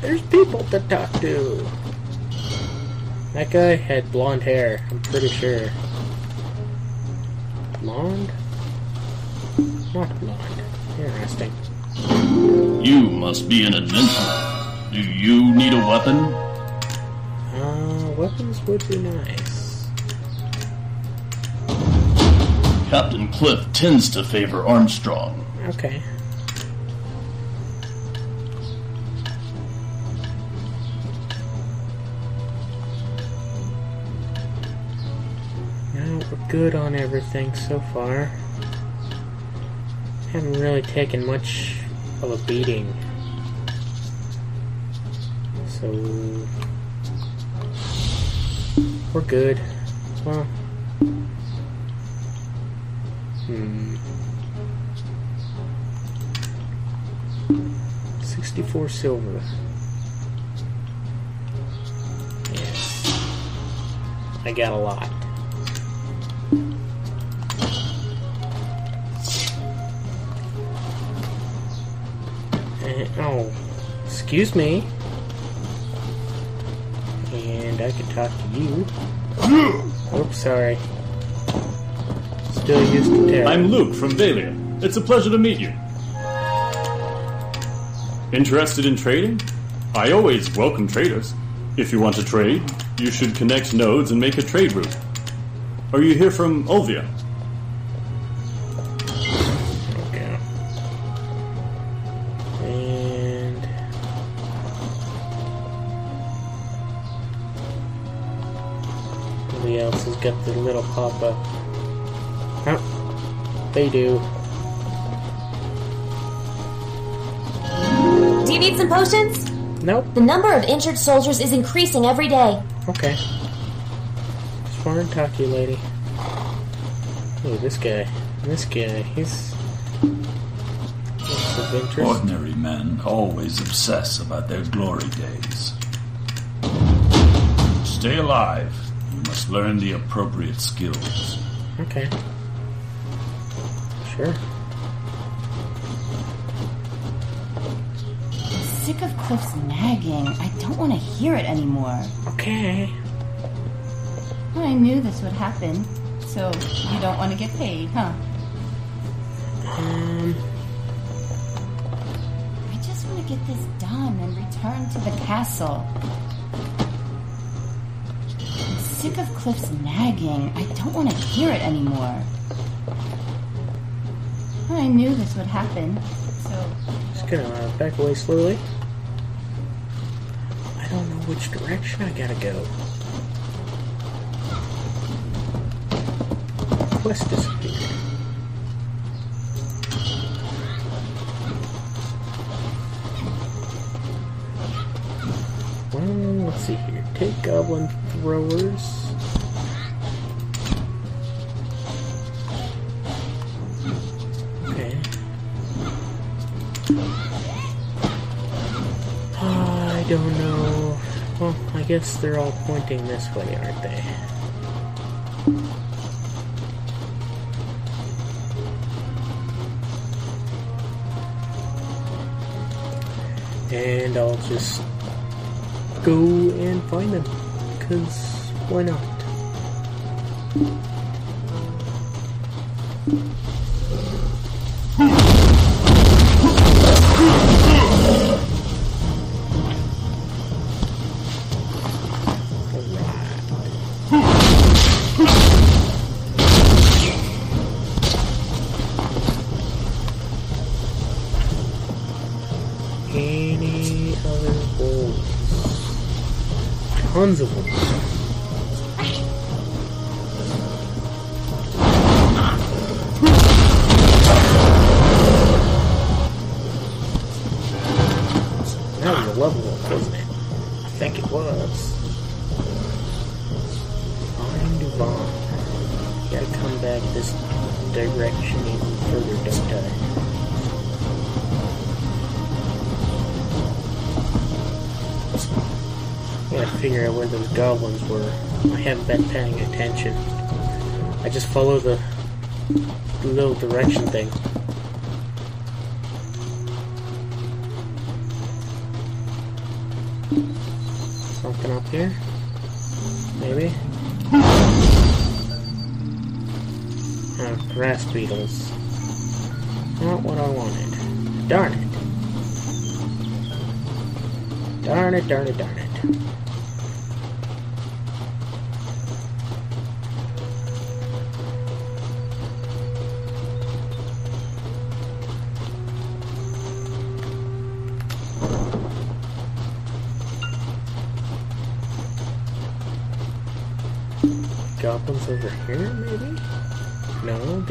There's people to talk to. That guy had blonde hair, I'm pretty sure. must be an adventurer. Do you need a weapon? Uh, weapons would be nice. Captain Cliff tends to favor Armstrong. Okay. Now we're good on everything so far haven't really taken much of a beating. So we're good. Well, hmm. 64 silver. Yes. I got a lot. And, oh, excuse me. And I can talk to you. Oops, sorry. Still used to tell. I'm Luke from Velia. It's a pleasure to meet you. Interested in trading? I always welcome traders. If you want to trade, you should connect nodes and make a trade route. Are you here from Olvia? They do. Do you need some potions? Nope. The number of injured soldiers is increasing every day. Okay. Just wanted to talk you, lady. Ooh, this guy. This guy. He's. He's of interest. Ordinary men always obsess about their glory days. Stay alive. You must learn the appropriate skills. Okay. Sure. Sick of Cliff's nagging. I don't want to hear it anymore. Okay. I knew this would happen. So, you don't want to get paid, huh? Um. I just want to get this done and return to the castle. I'm sick of Cliff's nagging. I don't want to hear it anymore. I knew this would happen. So, Just gonna uh, back away slowly. I don't know which direction I gotta go. Quest disappeared. Well, let's see here. Take goblin throwers. Don't know. Well, I guess they're all pointing this way, aren't they? And I'll just go and find them. Because why not? Think it was. Find Devon. Gotta come back this direction even further, don't I? Gotta figure out where those goblins were. I haven't been paying attention. I just follow the little direction thing. Something up here? Maybe? Oh, grass beetles. Not what I wanted. Darn it. Darn it, darn it, darn it.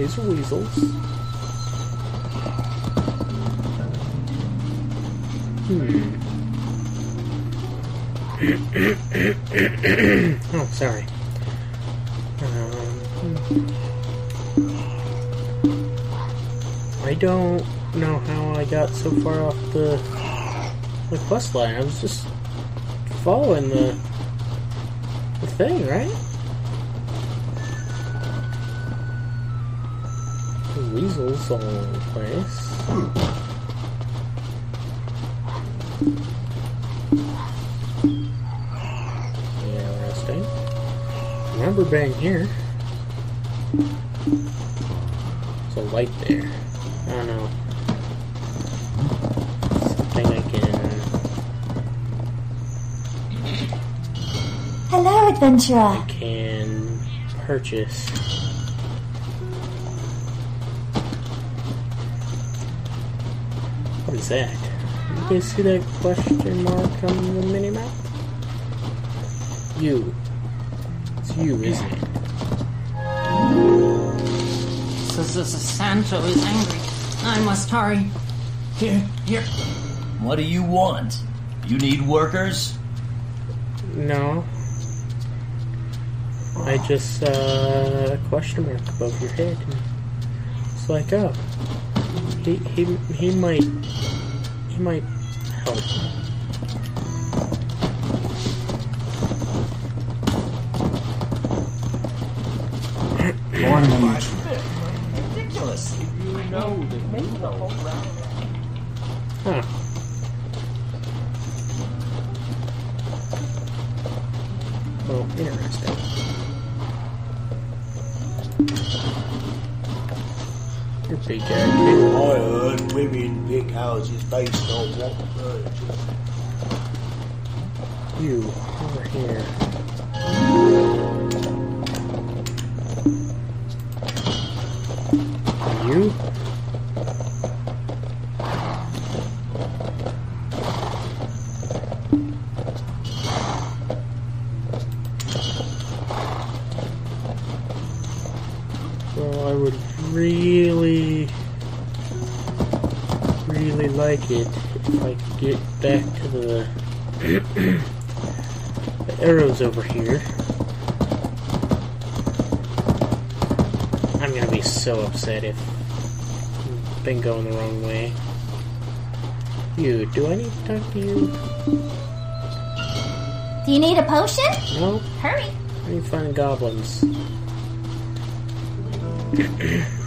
Are weasels. Hmm. <coughs> oh, sorry. Um, I don't know how I got so far off the the quest line. I was just following the the thing, right? Weasels all over the place. Interesting. Remember being here. There's a light there. I don't know. Something I can. Hello, adventurer. can purchase. That? You guys see that question mark on the minimap? You. It's you, isn't it? Says this Sancho is angry. I must hurry. Here, here. What do you want? You need workers? No. I just saw a question mark above your head. And it's like, oh, he he he might he might You, do I need to talk to you? Do you need a potion? No? Hurry. I need to find goblins. <clears throat>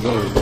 I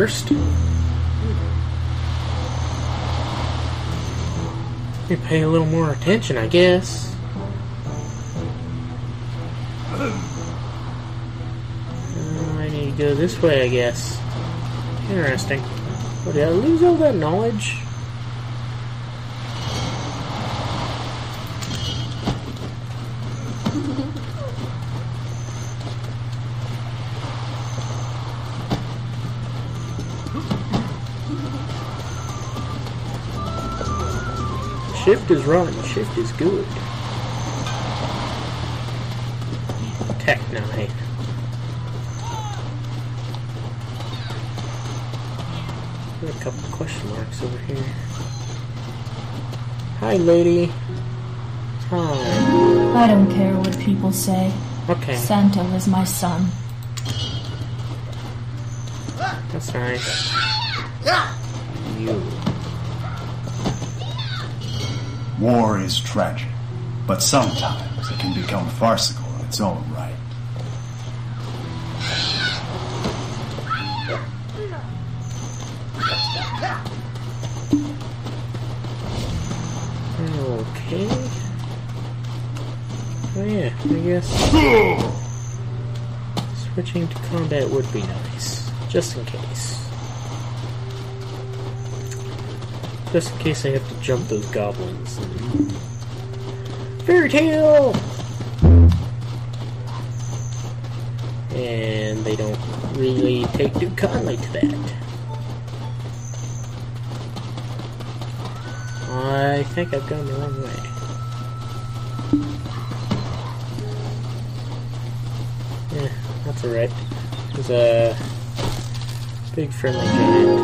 first. You pay a little more attention, I guess. Uh, I need to go this way, I guess. Interesting. Oh, did I lose all that knowledge? Is run, shift is good. Tech 9. Got a couple question marks over here. Hi, lady. Hi. I don't care what people say. Okay. Santa is my son. That's nice. War is tragic, but sometimes it can become farcical in its own right. Okay. Oh yeah, I guess switching to combat would be nice, just in case. Just in case I have to jump those goblins. Fairy tale. And they don't really take too kindly to that. I think I've gone the wrong way. Yeah, that's alright. There's a big friendly giant.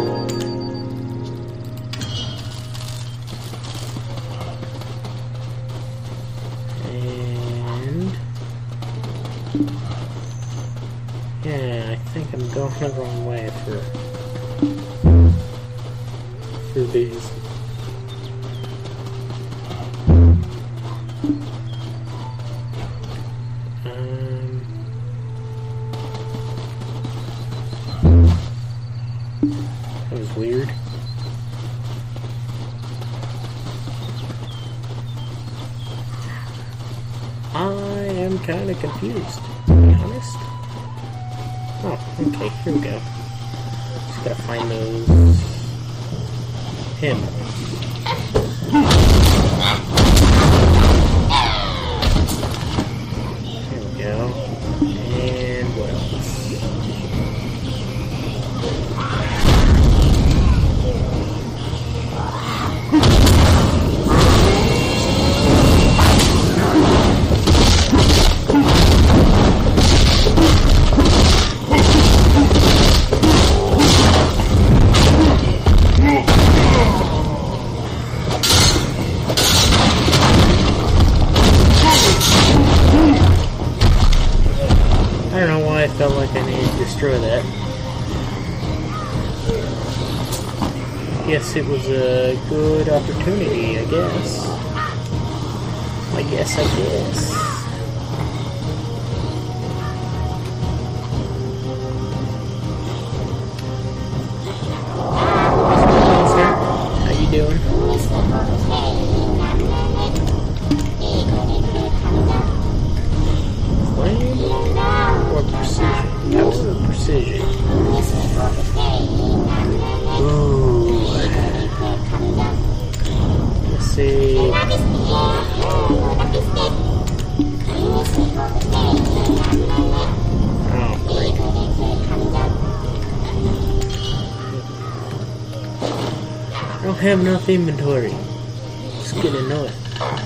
have enough inventory. It's getting annoying. Can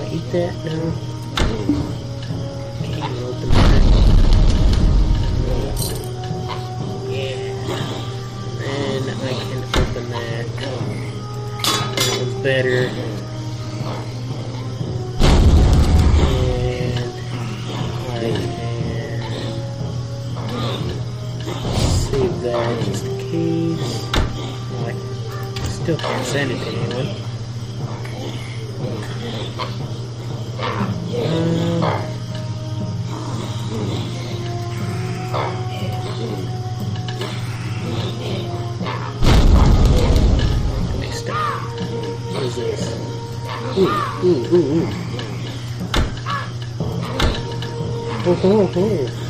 I eat that now? Can't open that. Yeah. And I can open that. That was better. still can't say anything anyway. Next Ooh, ooh, ooh, ooh. Oh, oh, oh.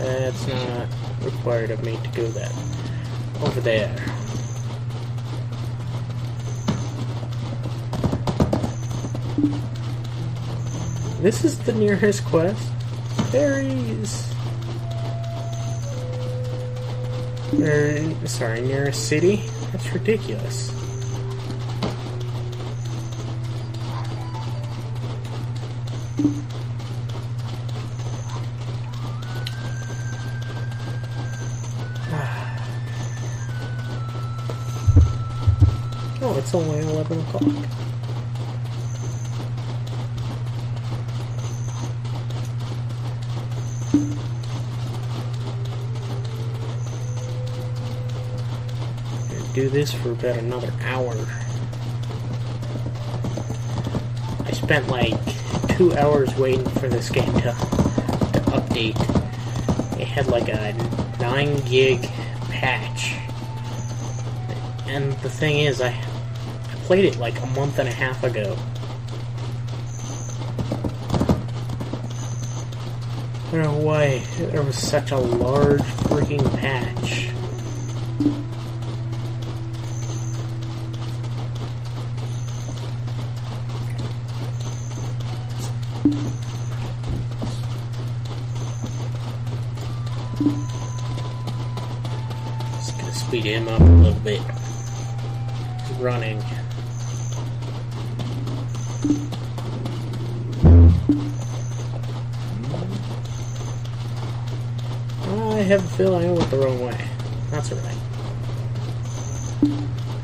That's not required of me to do that. Over there. This is the nearest quest. Fairies. Sorry, nearest city. That's ridiculous. O'clock. Do this for about another hour. I spent like two hours waiting for this game to, to update. It had like a 9 gig patch. And the thing is, I, I played it like a month and a half ago. I don't know why there was such a large freaking patch. Just gonna speed him up a little bit. A I went the wrong way. That's alright.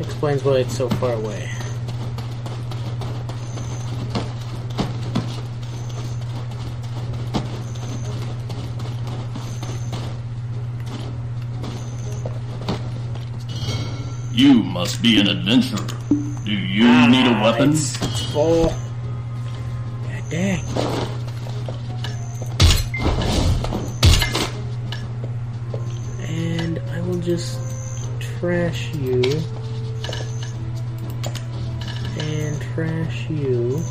Explains why it's so far away. You must be an adventurer. Do you need a weapon? It's, it's full. Trash you. And trash you.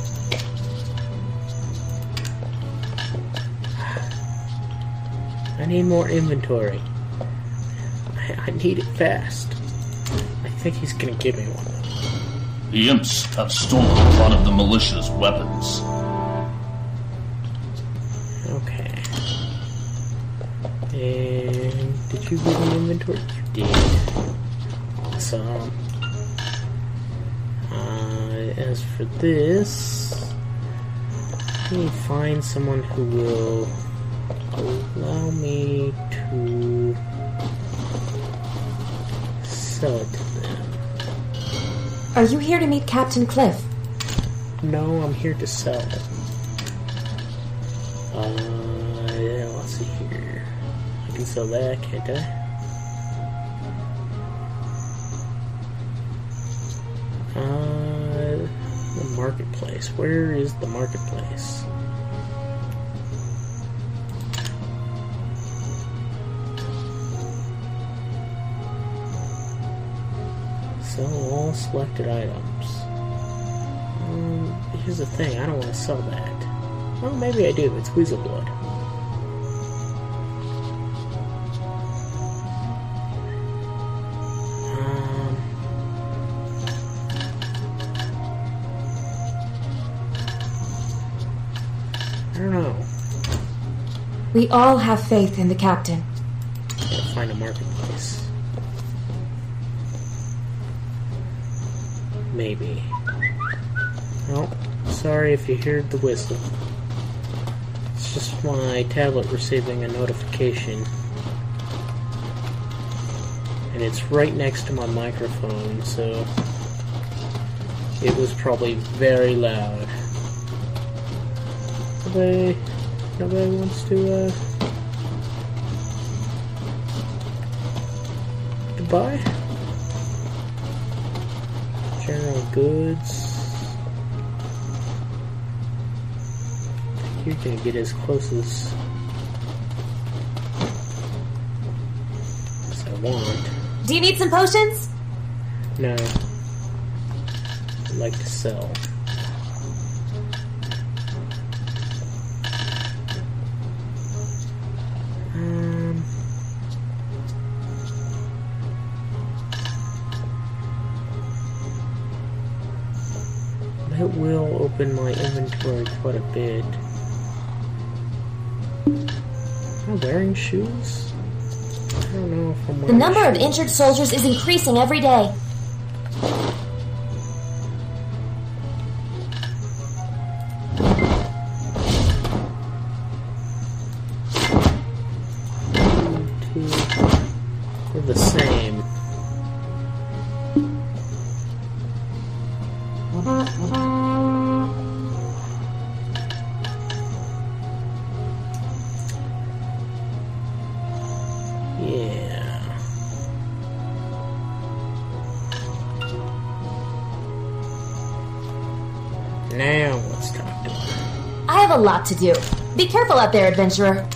I need more inventory. I, I need it fast. I think he's gonna give me one. The imps have stolen one of the militia's weapons. For this, let me find someone who will allow me to sell it to them. Are you here to meet Captain Cliff? No, I'm here to sell it. Uh, yeah, let's see here. I can sell that, can't I? Marketplace. Where is the marketplace? Sell all selected items. Um, here's the thing, I don't want to sell that. Well, maybe I do. It's Weasel Blood. All have faith in the captain. Find a marketplace. Maybe. Oh, sorry if you heard the whistle. It's just my tablet receiving a notification. And it's right next to my microphone, so it was probably very loud. Nobody, nobody wants to, uh, buy? General goods. You're gonna get as close as, as I want. Do you need some potions? No. I'd like to sell. Am I shoes? don't know The number of injured soldiers is increasing every day. A lot to do. Be careful out there, adventurer.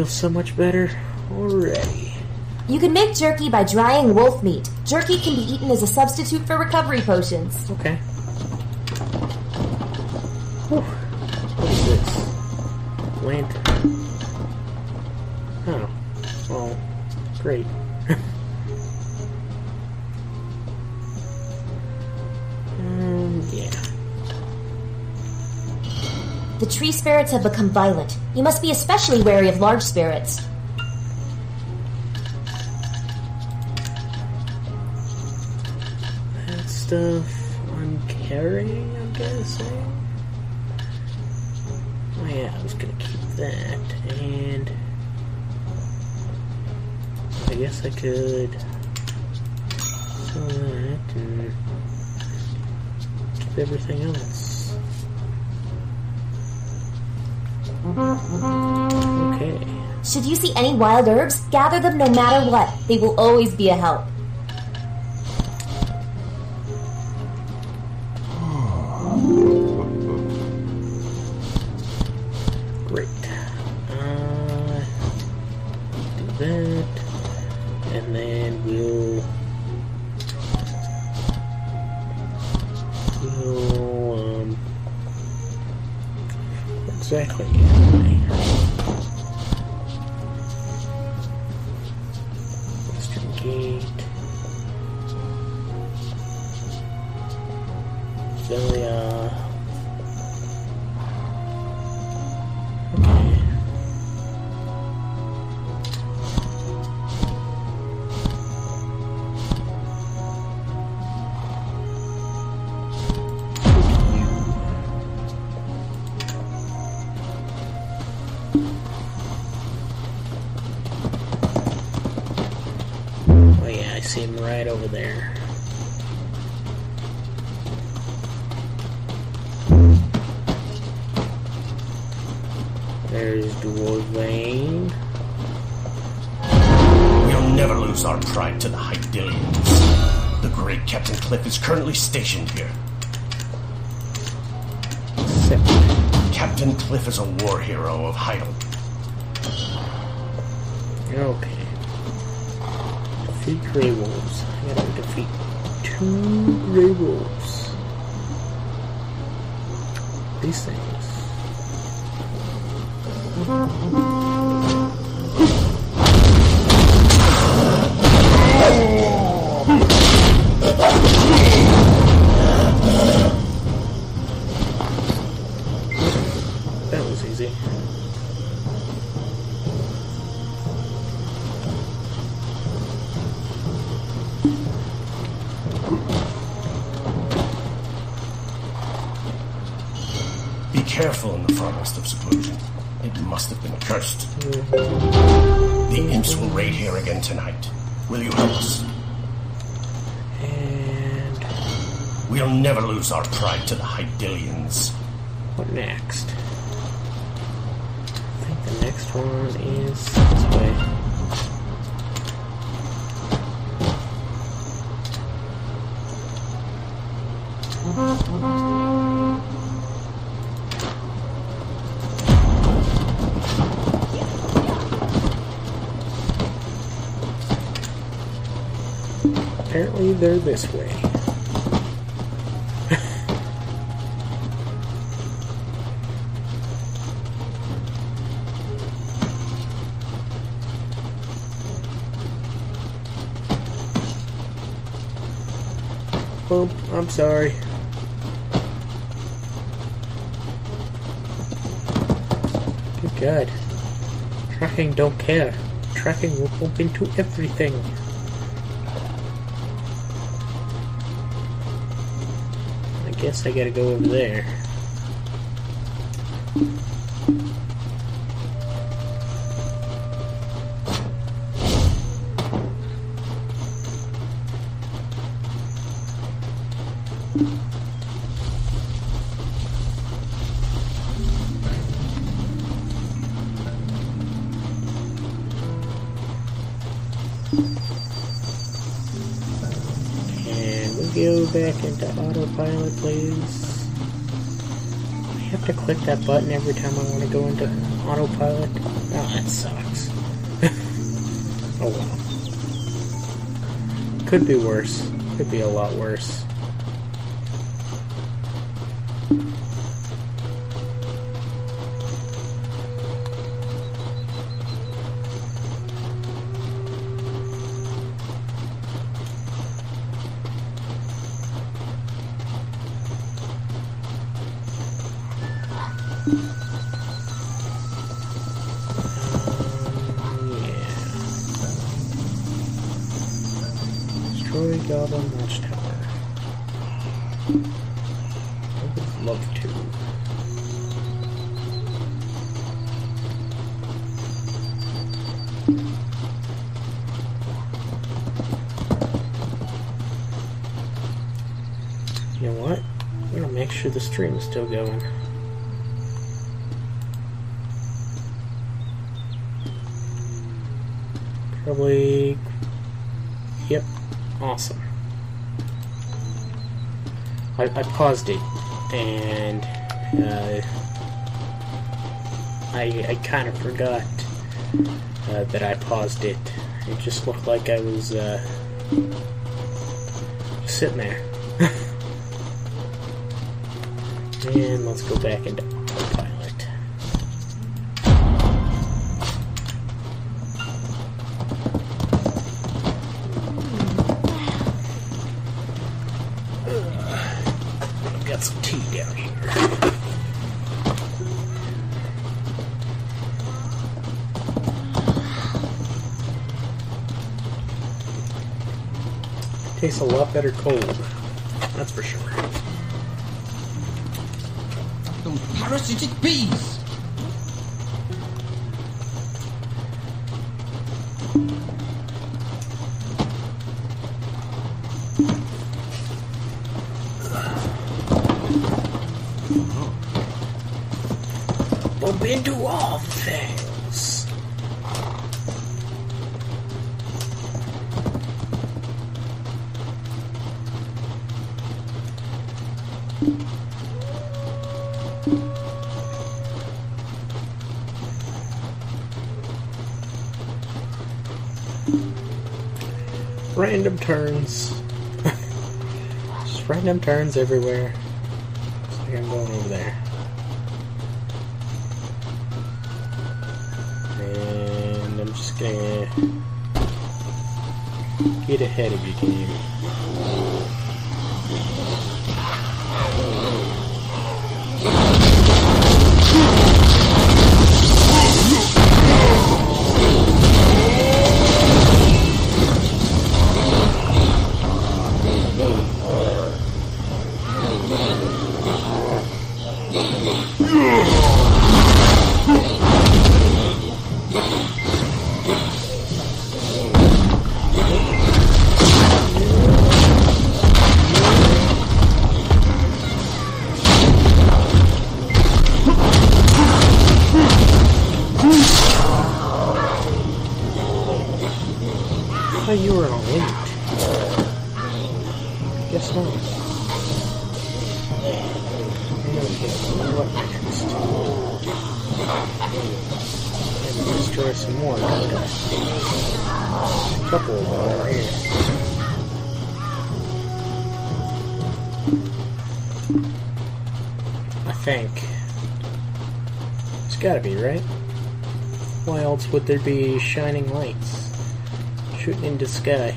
Feels so much better already. You can make jerky by drying wolf meat. Jerky can be eaten as a substitute for recovery potions. Okay. Spirits have become violent. You must be especially wary of large spirits. Herbs, gather them no matter what. They will always be a help. Captain Cliff is a war hero of Heidel. Okay. Defeat Grey Wolves. I gotta defeat two Grey Wolves. These things. Never lose our pride to the Heidelians. what next? I think the next one is this way. Apparently they're this way. I'm sorry. Good God. Tracking don't care. Tracking will bump into everything. I guess I gotta go over there. Click that button every time I want to go into autopilot. Oh, that sucks. <laughs> oh well. Could be worse. Could be a lot worse. Still going. Probably. Yep. Awesome. I, I paused it, and uh, I, I kind of forgot uh, that I paused it. It just looked like I was uh, sitting there. and let's go back into autopilot. I've got some tea down here. Tastes a lot better cold. Turns. Just random turns everywhere. Looks like I'm going over there. And I'm just gonna get ahead of you, game. Would there be shining lights shooting into the sky?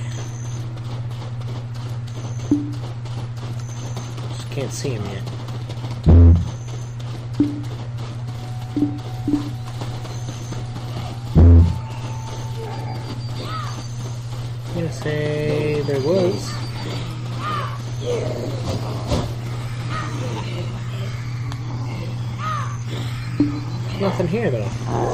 Just can't see him yet. I'm gonna say there was. Nothing here though.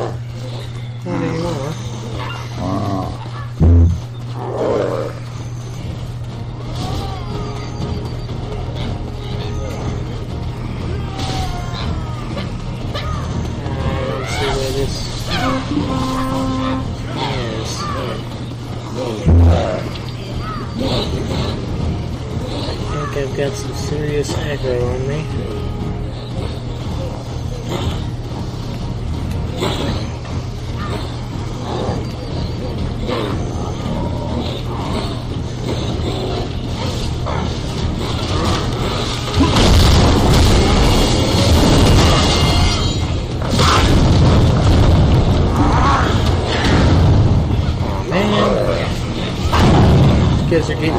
Man,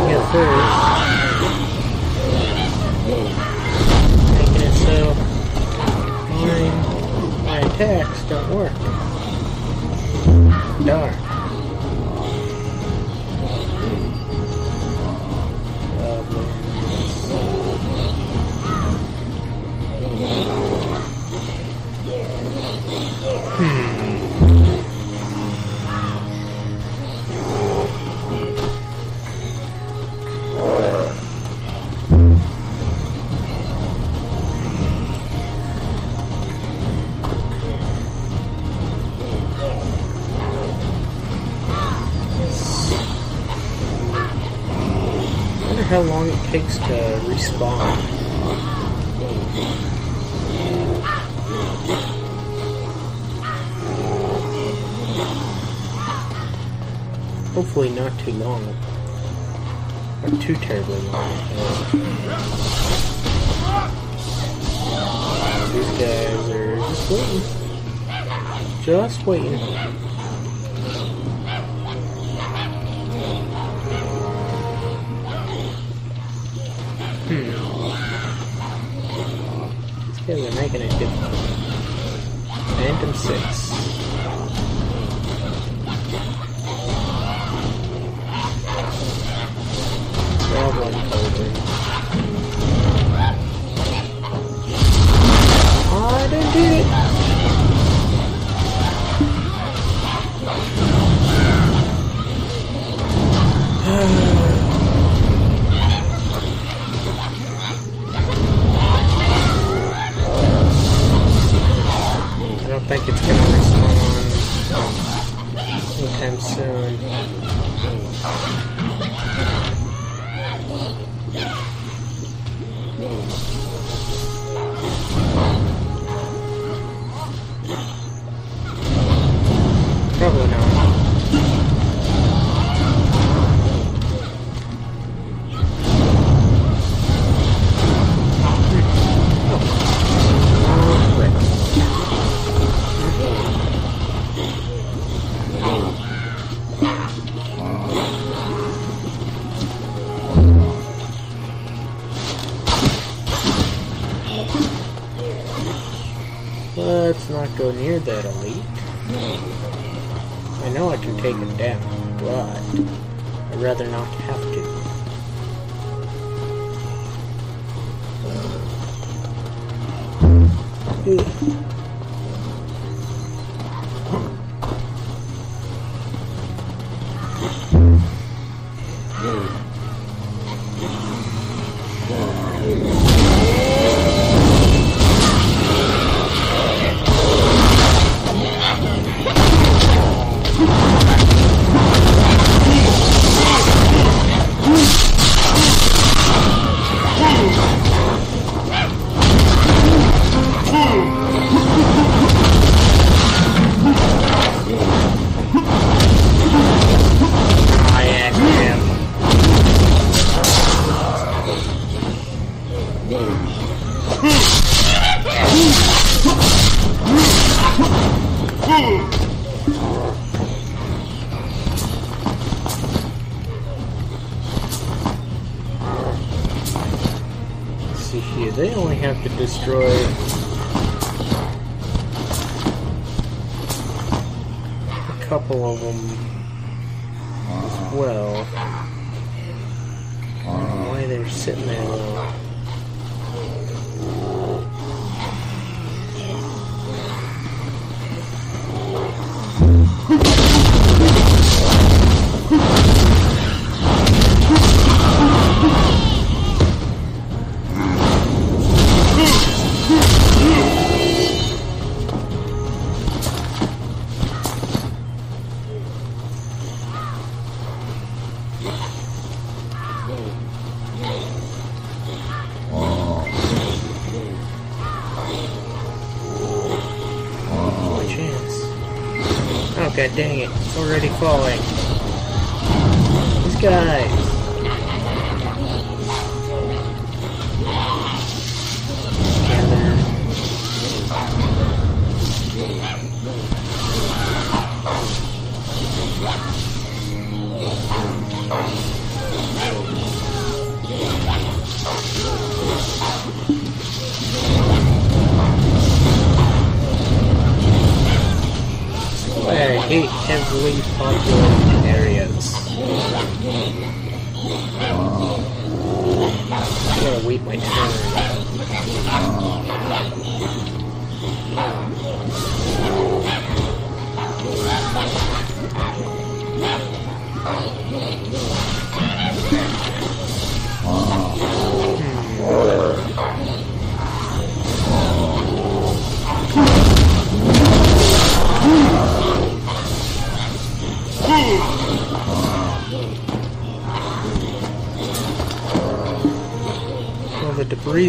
how long it takes to respawn. Hopefully not too long. Or too terribly long. These guys are just waiting. Just waiting.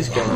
Well, the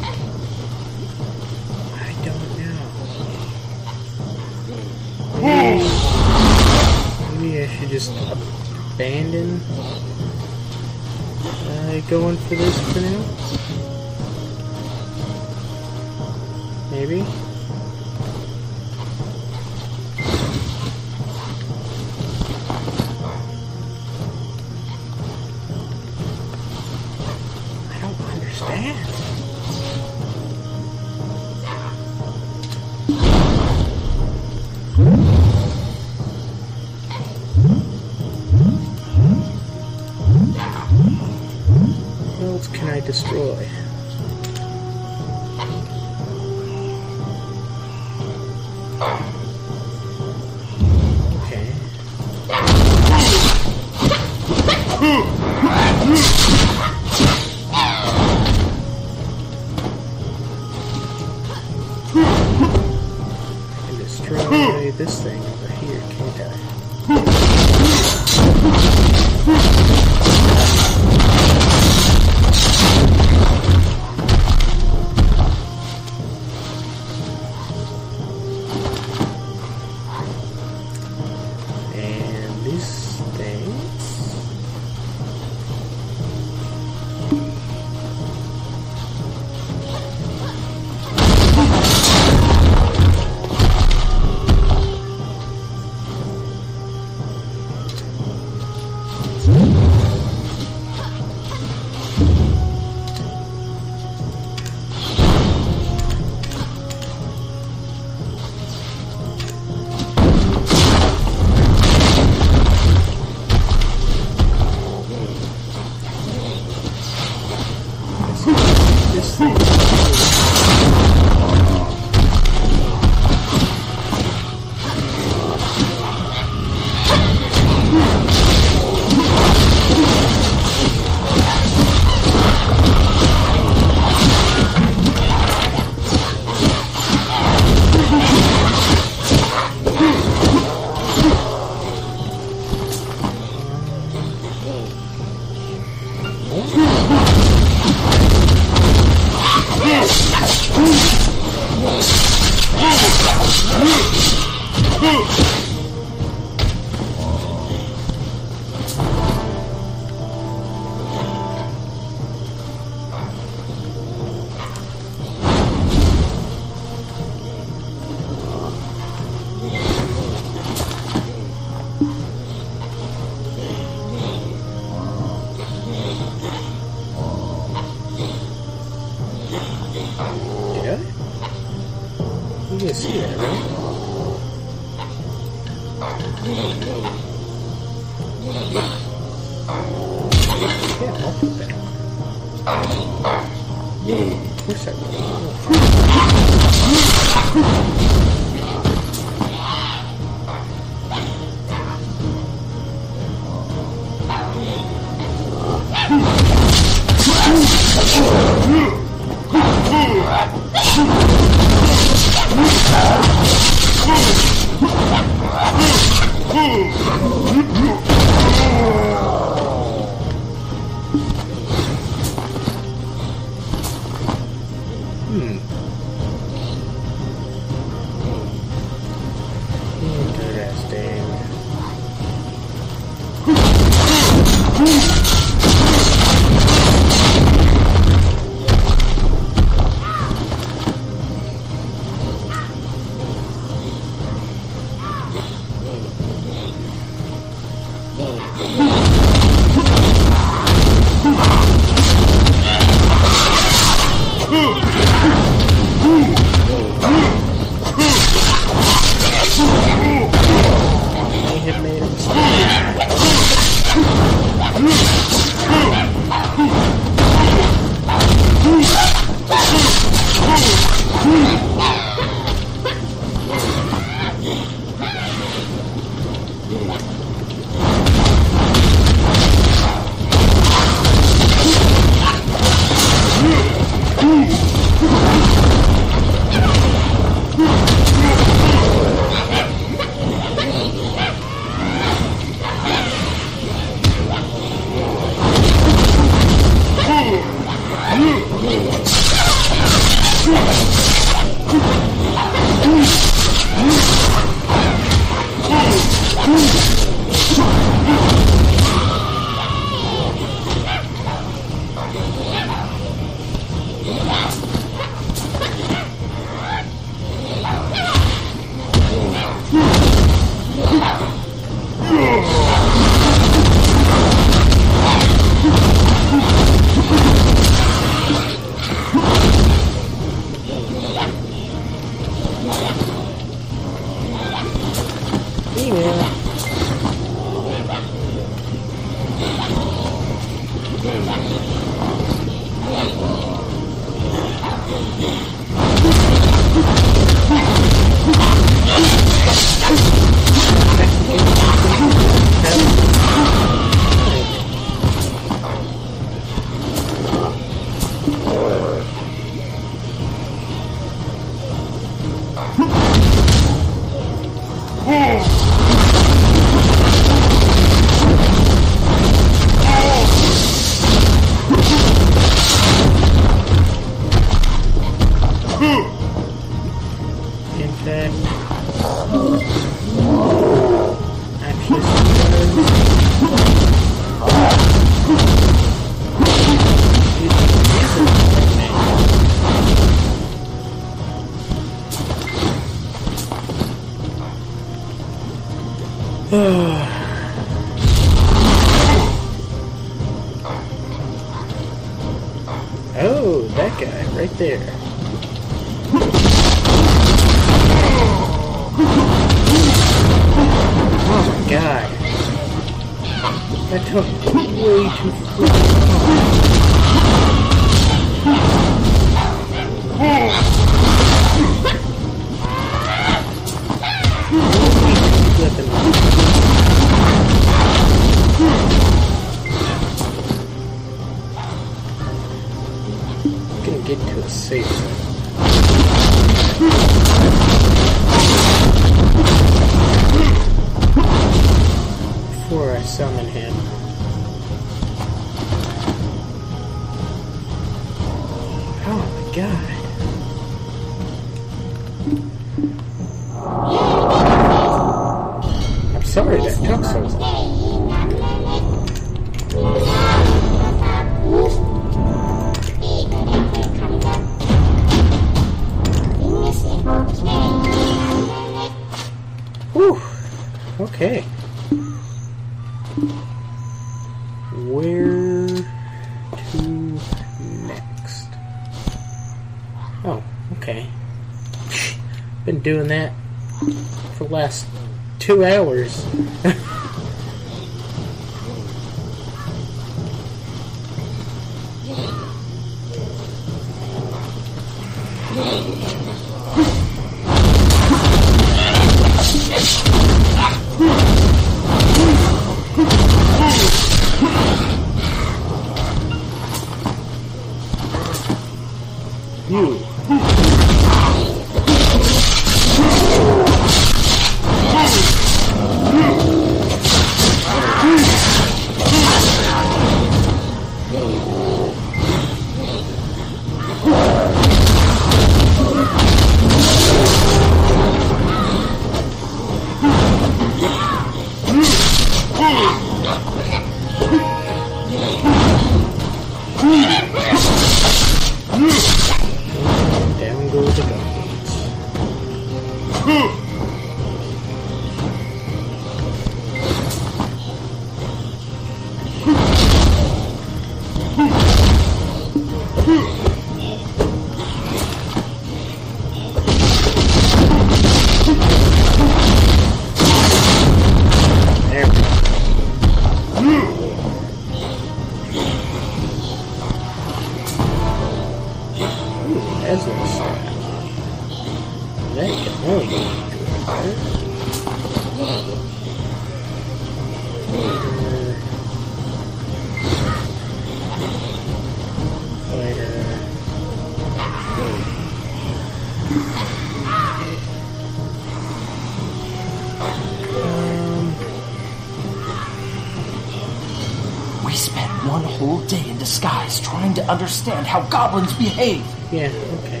understand how goblins behave. Yeah, okay.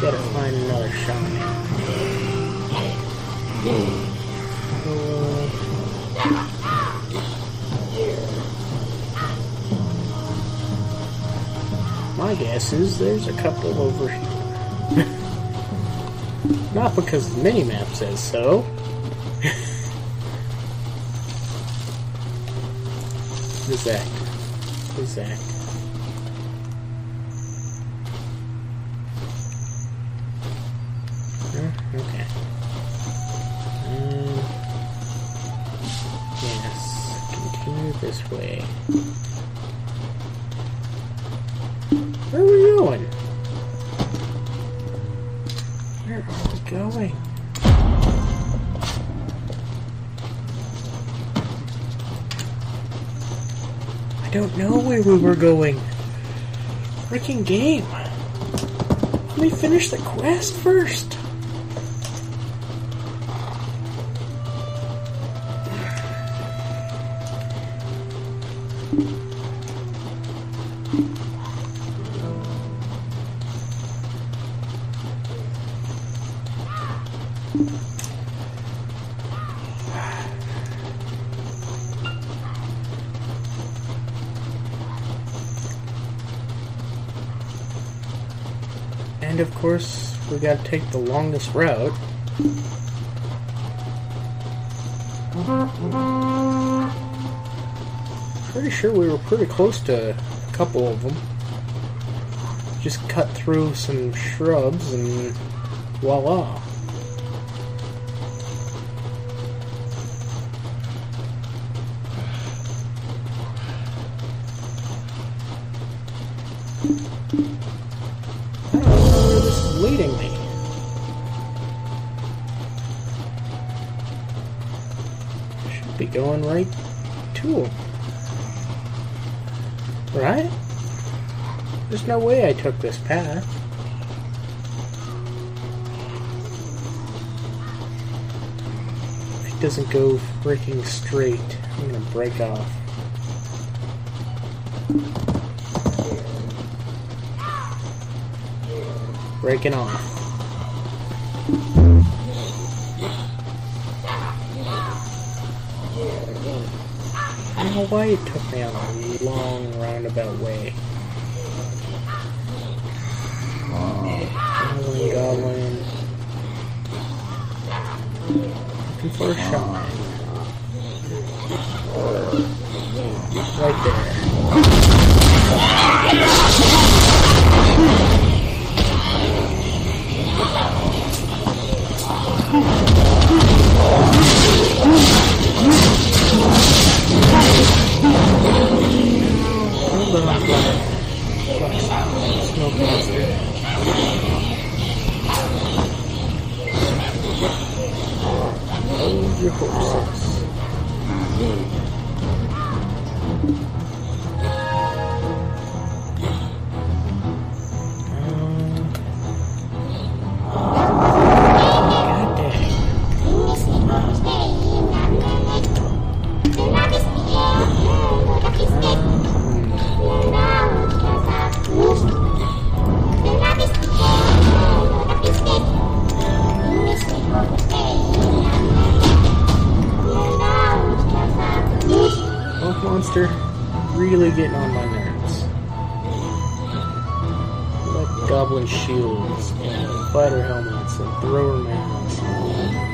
Gotta find another shaman. Uh, my guess is there's a couple over here. <laughs> Not because the minimap says so. Zach. Who's Zach. Game. Let me finish the quest first. Take the longest route. Pretty sure we were pretty close to a couple of them. Just cut through some shrubs and voila. Took this path. It doesn't go freaking straight. I'm gonna break off. Breaking off. I don't know why it took me on a long roundabout way. Goblin, goblin. Looking for a shot. Right there. Smoke monster. Hold your horses. Getting on my nerves. Like goblin shields and fighter helmets and thrower mans.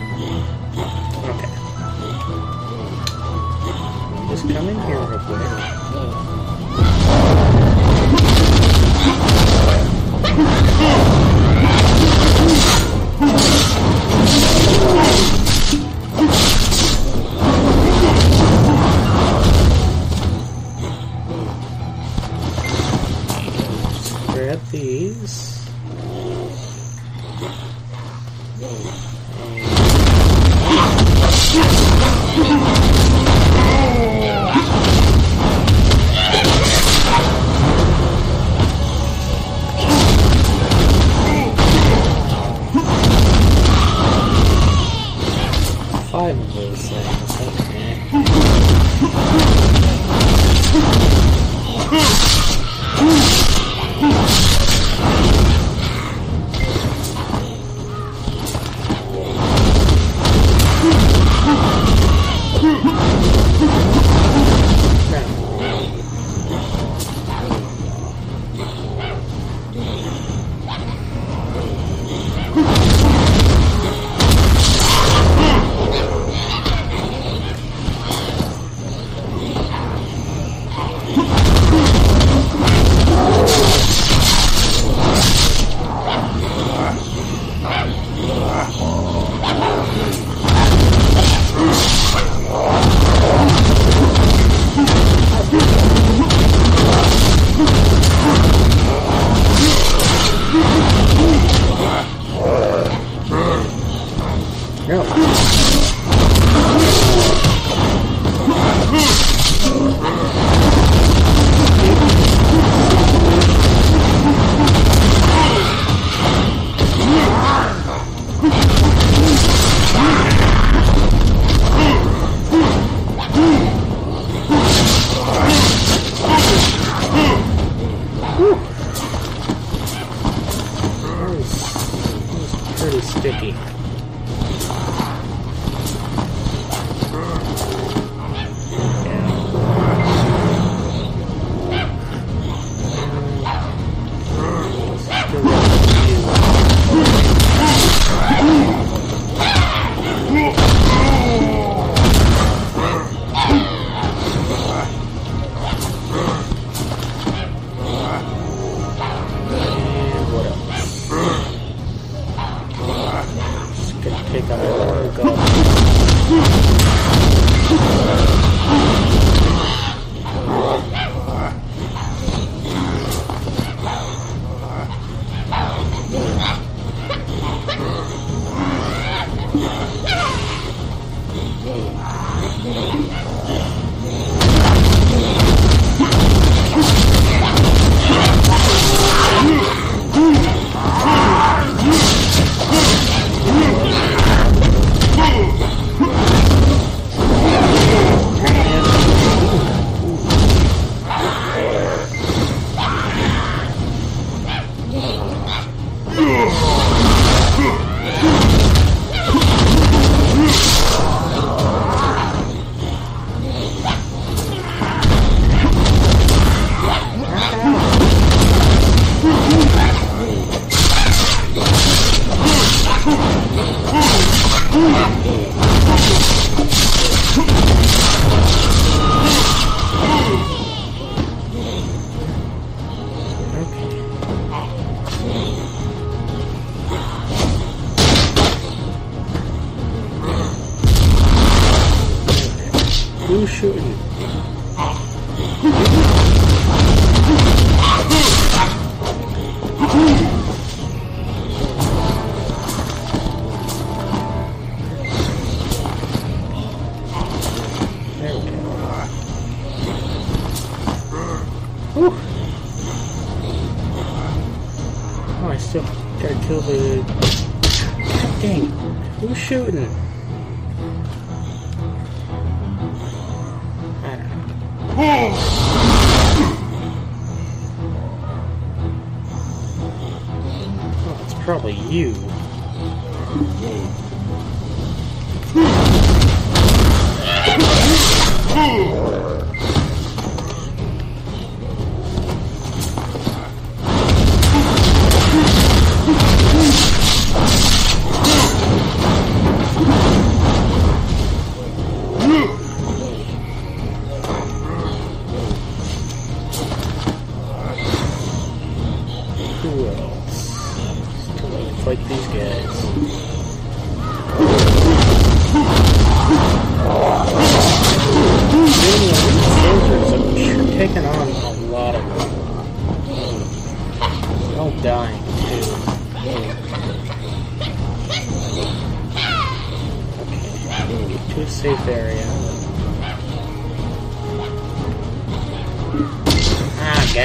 Who's shooting?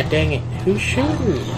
Dang it! Who's shooting?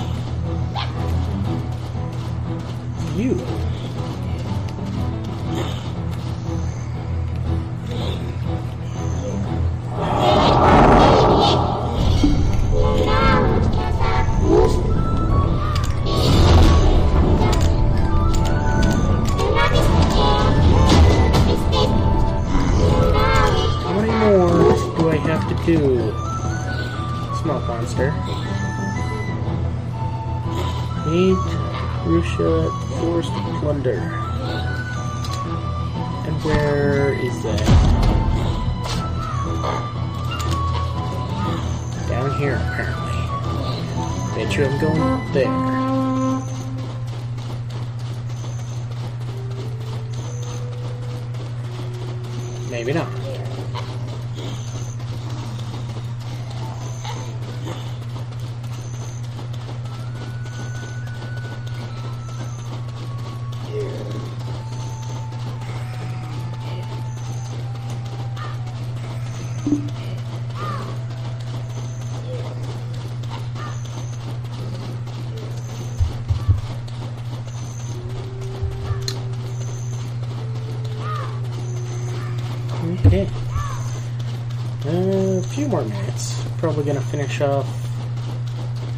Finish off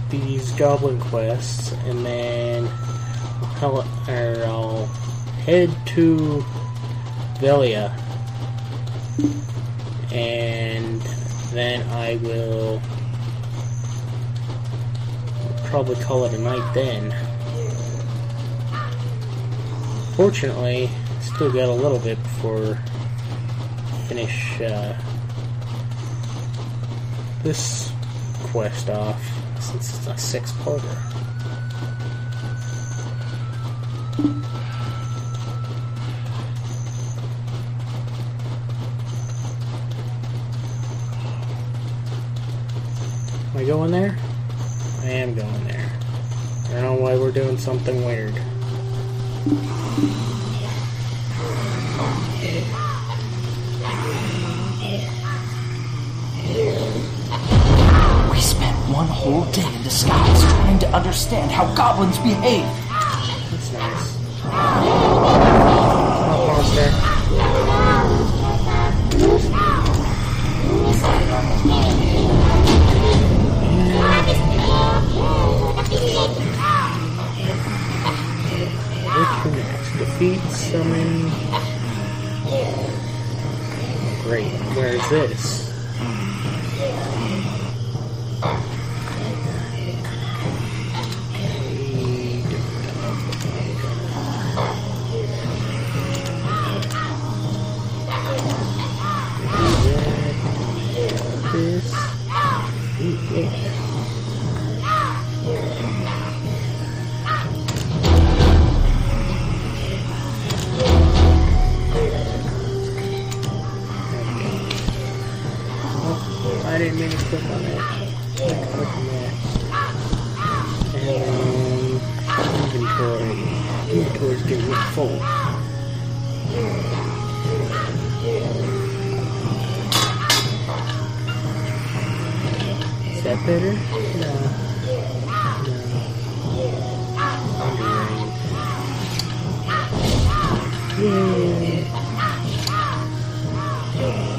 these goblin quests, and then I'll, I'll head to Velia, and then I will probably call it a night then. Fortunately, still got a little bit before finish uh, this quest off since it's a six parter. Am I going there? I am going there. I don't know why we're doing something weird. Understand how goblins behave. That better? No. No. Yay!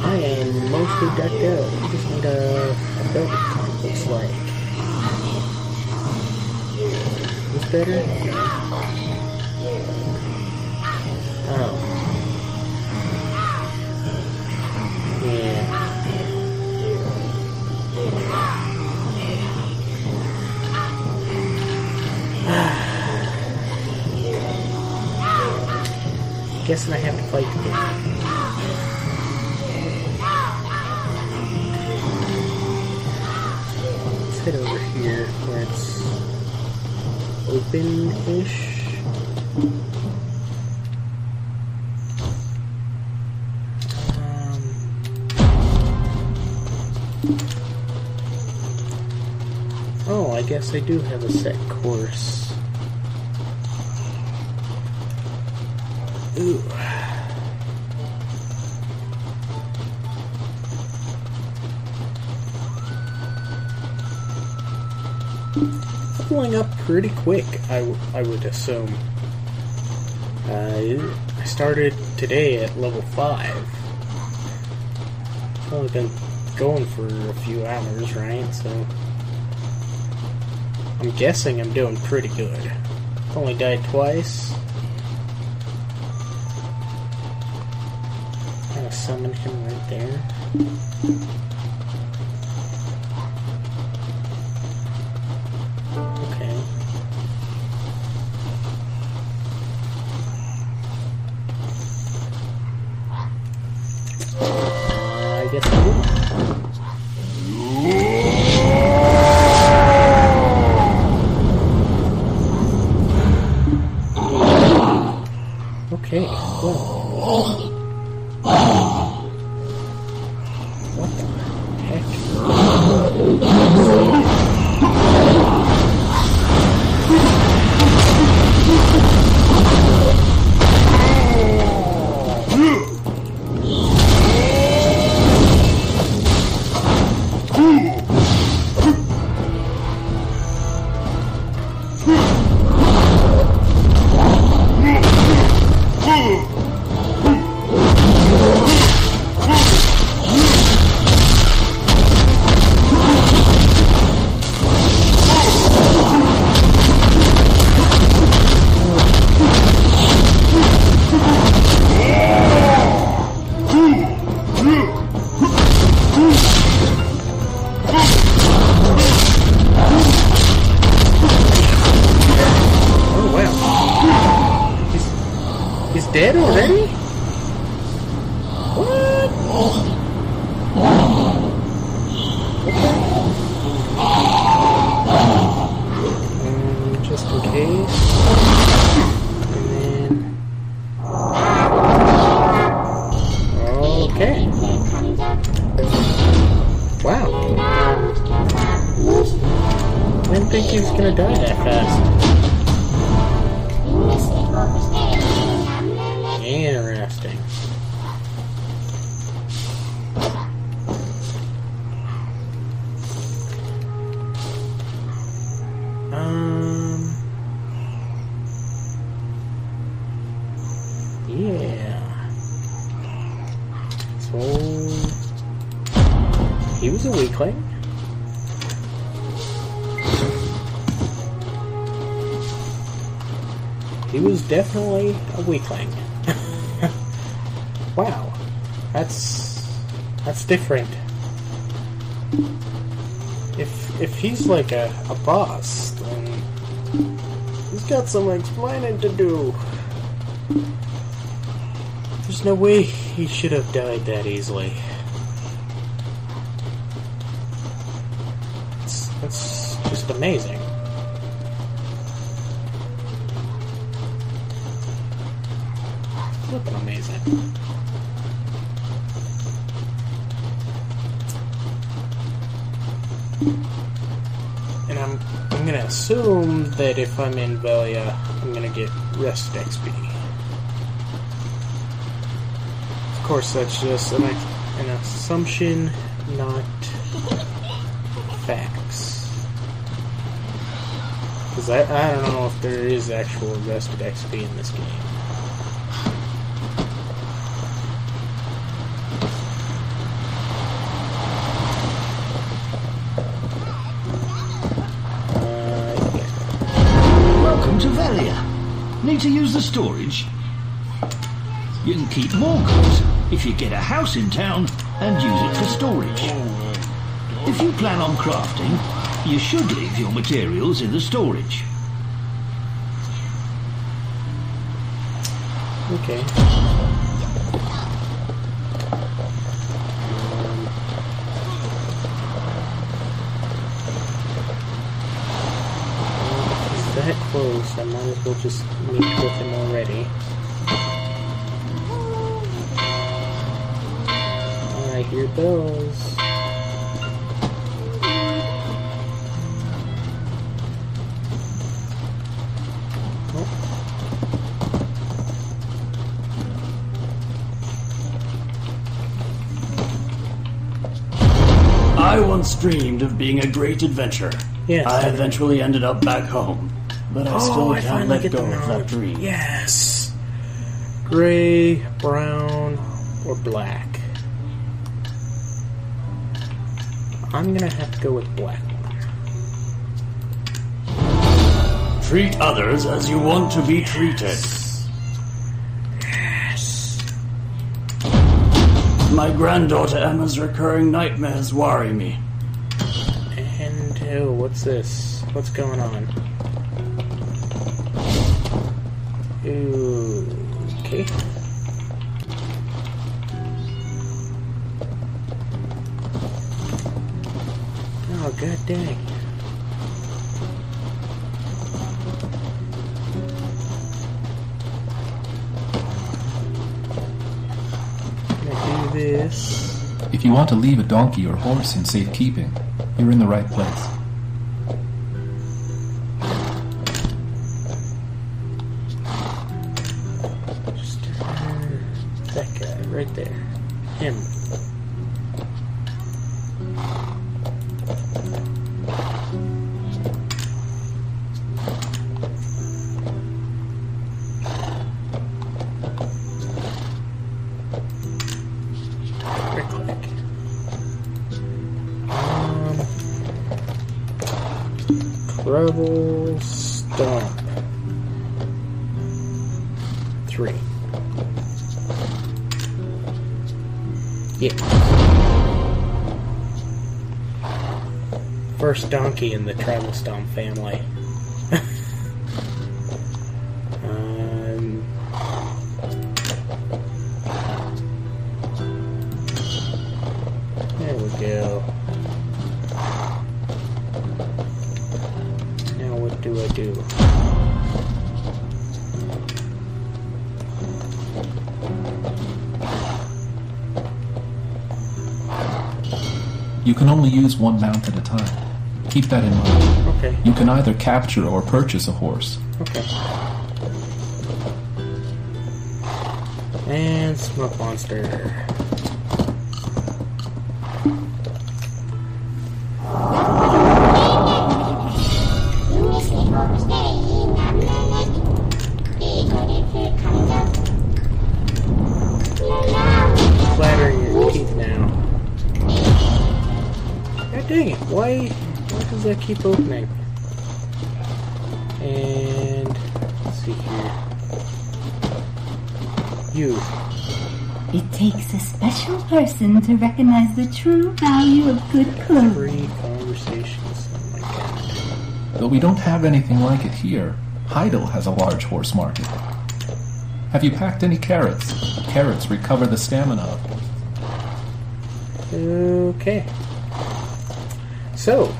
I am mostly decked out. I just need a, a belt card, looks like. This better? Oh. Yeah. Guessing I have to fight today. Let's head over here where it's open-ish. Um, oh, I guess I do have a set course. Pretty quick, I, w- I would assume. Uh, I started today at level 5. It's only been going for a few hours, right? So. I'm guessing I'm doing pretty good. Only died twice. Different. If if he's like a, a boss, then he's got some explaining to do. There's no way he should have died that easily. It's, that's just amazing. Flippin' amazing. and I'm I'm gonna assume that if I'm in Velia, I'm rested XP. Of course, that's just an, an assumption, not facts. Because I, I don't know if there is actual rested XP in this game. The storage? You can keep more goods if you get a house in town and use it for storage. If you plan on crafting, you should leave your materials in the storage. Okay. He's that close, I might as well just meet with him already. I hear bells. I once dreamed of being a great adventurer. Yes. I eventually ended up back home, but I Oh, still I can't finally let get go the of that mount. dream. Yes. Gray, brown, or black. I'm gonna have to go with black. Treat others as you want to be treated. Yes. My granddaughter Emma's recurring nightmares worry me. And oh, what's this? What's going on? Okay. Oh god dang. If you want to leave a donkey or horse in safekeeping, you're in the right place. Travel Stomp family. um, there we go. Now what do I do? You can only use one mount at a time. Keep that in mind. Okay. You can either capture or purchase a horse. Okay. And smoke monster. Why does keep opening? And let's see here. You. It takes a special person to recognize the true value of good clothing. Free conversations. My god. Though we don't have anything like it here, Heidel has a large horse market. Have you packed any carrots? Carrots recover the stamina of horses. Okay. So,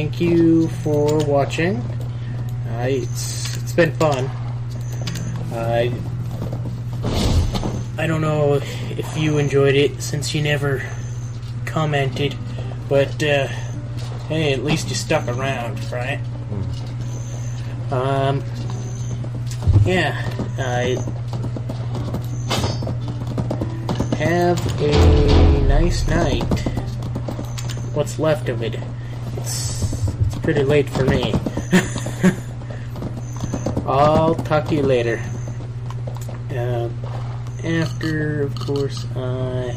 thank you for watching. Uh, it's it's been fun. I I don't know if you enjoyed it since you never commented, but uh, hey, at least you stuck around, right? Um, yeah, I have a nice night. What's left of it? Pretty late for me. <laughs> I'll talk to you later. Uh, after, of course, I